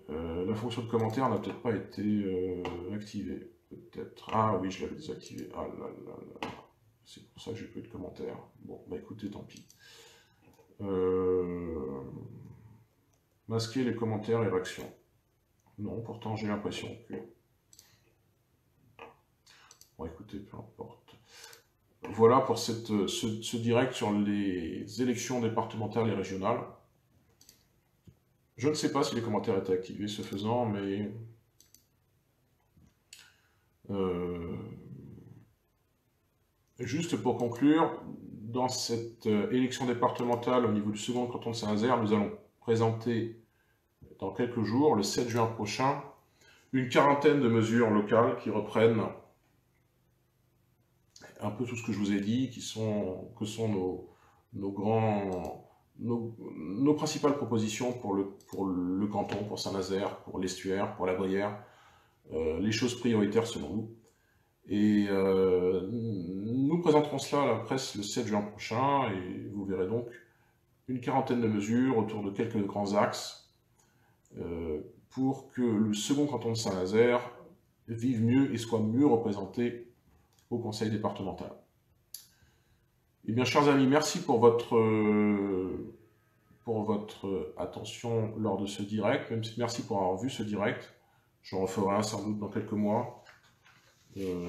euh, la fonction de commentaire n'a peut-être pas été euh, activée. Peut-être. Ah oui, je l'avais désactivée. Ah là là. C'est pour ça que j'ai pas eu de commentaires. Bon, bah écoutez, tant pis. Euh, masquer les commentaires et réactions. Non, pourtant j'ai l'impression que... Bon, écoutez, peu importe. Voilà pour cette, ce, direct sur les élections départementales et régionales. Je ne sais pas si les commentaires étaient activés ce faisant, mais... Euh, juste pour conclure, dans cette euh, élection départementale au niveau du second canton de Saint-Nazaire, nous allons présenter dans quelques jours, le 7 juin prochain, une quarantaine de mesures locales qui reprennent un peu tout ce que je vous ai dit, qui sont, que sont nos, nos grands, nos, principales propositions pour le, pour le canton, pour Saint-Nazaire, pour l'estuaire, pour la Brière, euh, les choses prioritaires selon nous. Et euh, nous présenterons cela à la presse le 7 juin prochain, et vous verrez donc une quarantaine de mesures autour de quelques grands axes euh, pour que le second canton de Saint-Nazaire vive mieux et soit mieux représenté au conseil départemental. Eh bien, chers amis, merci pour votre, pour votre attention lors de ce direct. Merci pour avoir vu ce direct. J'en referai un sans doute dans quelques mois. Euh,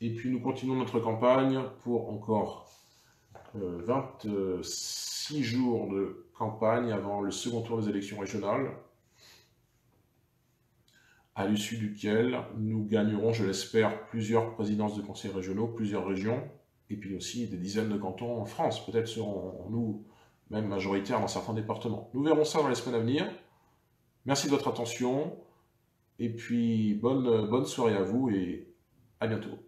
et puis nous continuons notre campagne pour encore 26 euh, jours de campagne avant le second tour des élections régionales, à l'issue duquel nous gagnerons, je l'espère, plusieurs présidences de conseils régionaux, plusieurs régions, et puis aussi des dizaines de cantons en France. Peut-être serons-nous même majoritaires dans certains départements. Nous verrons ça dans les semaines à venir. Merci de votre attention. Et puis, bonne, bonne soirée à vous et à bientôt.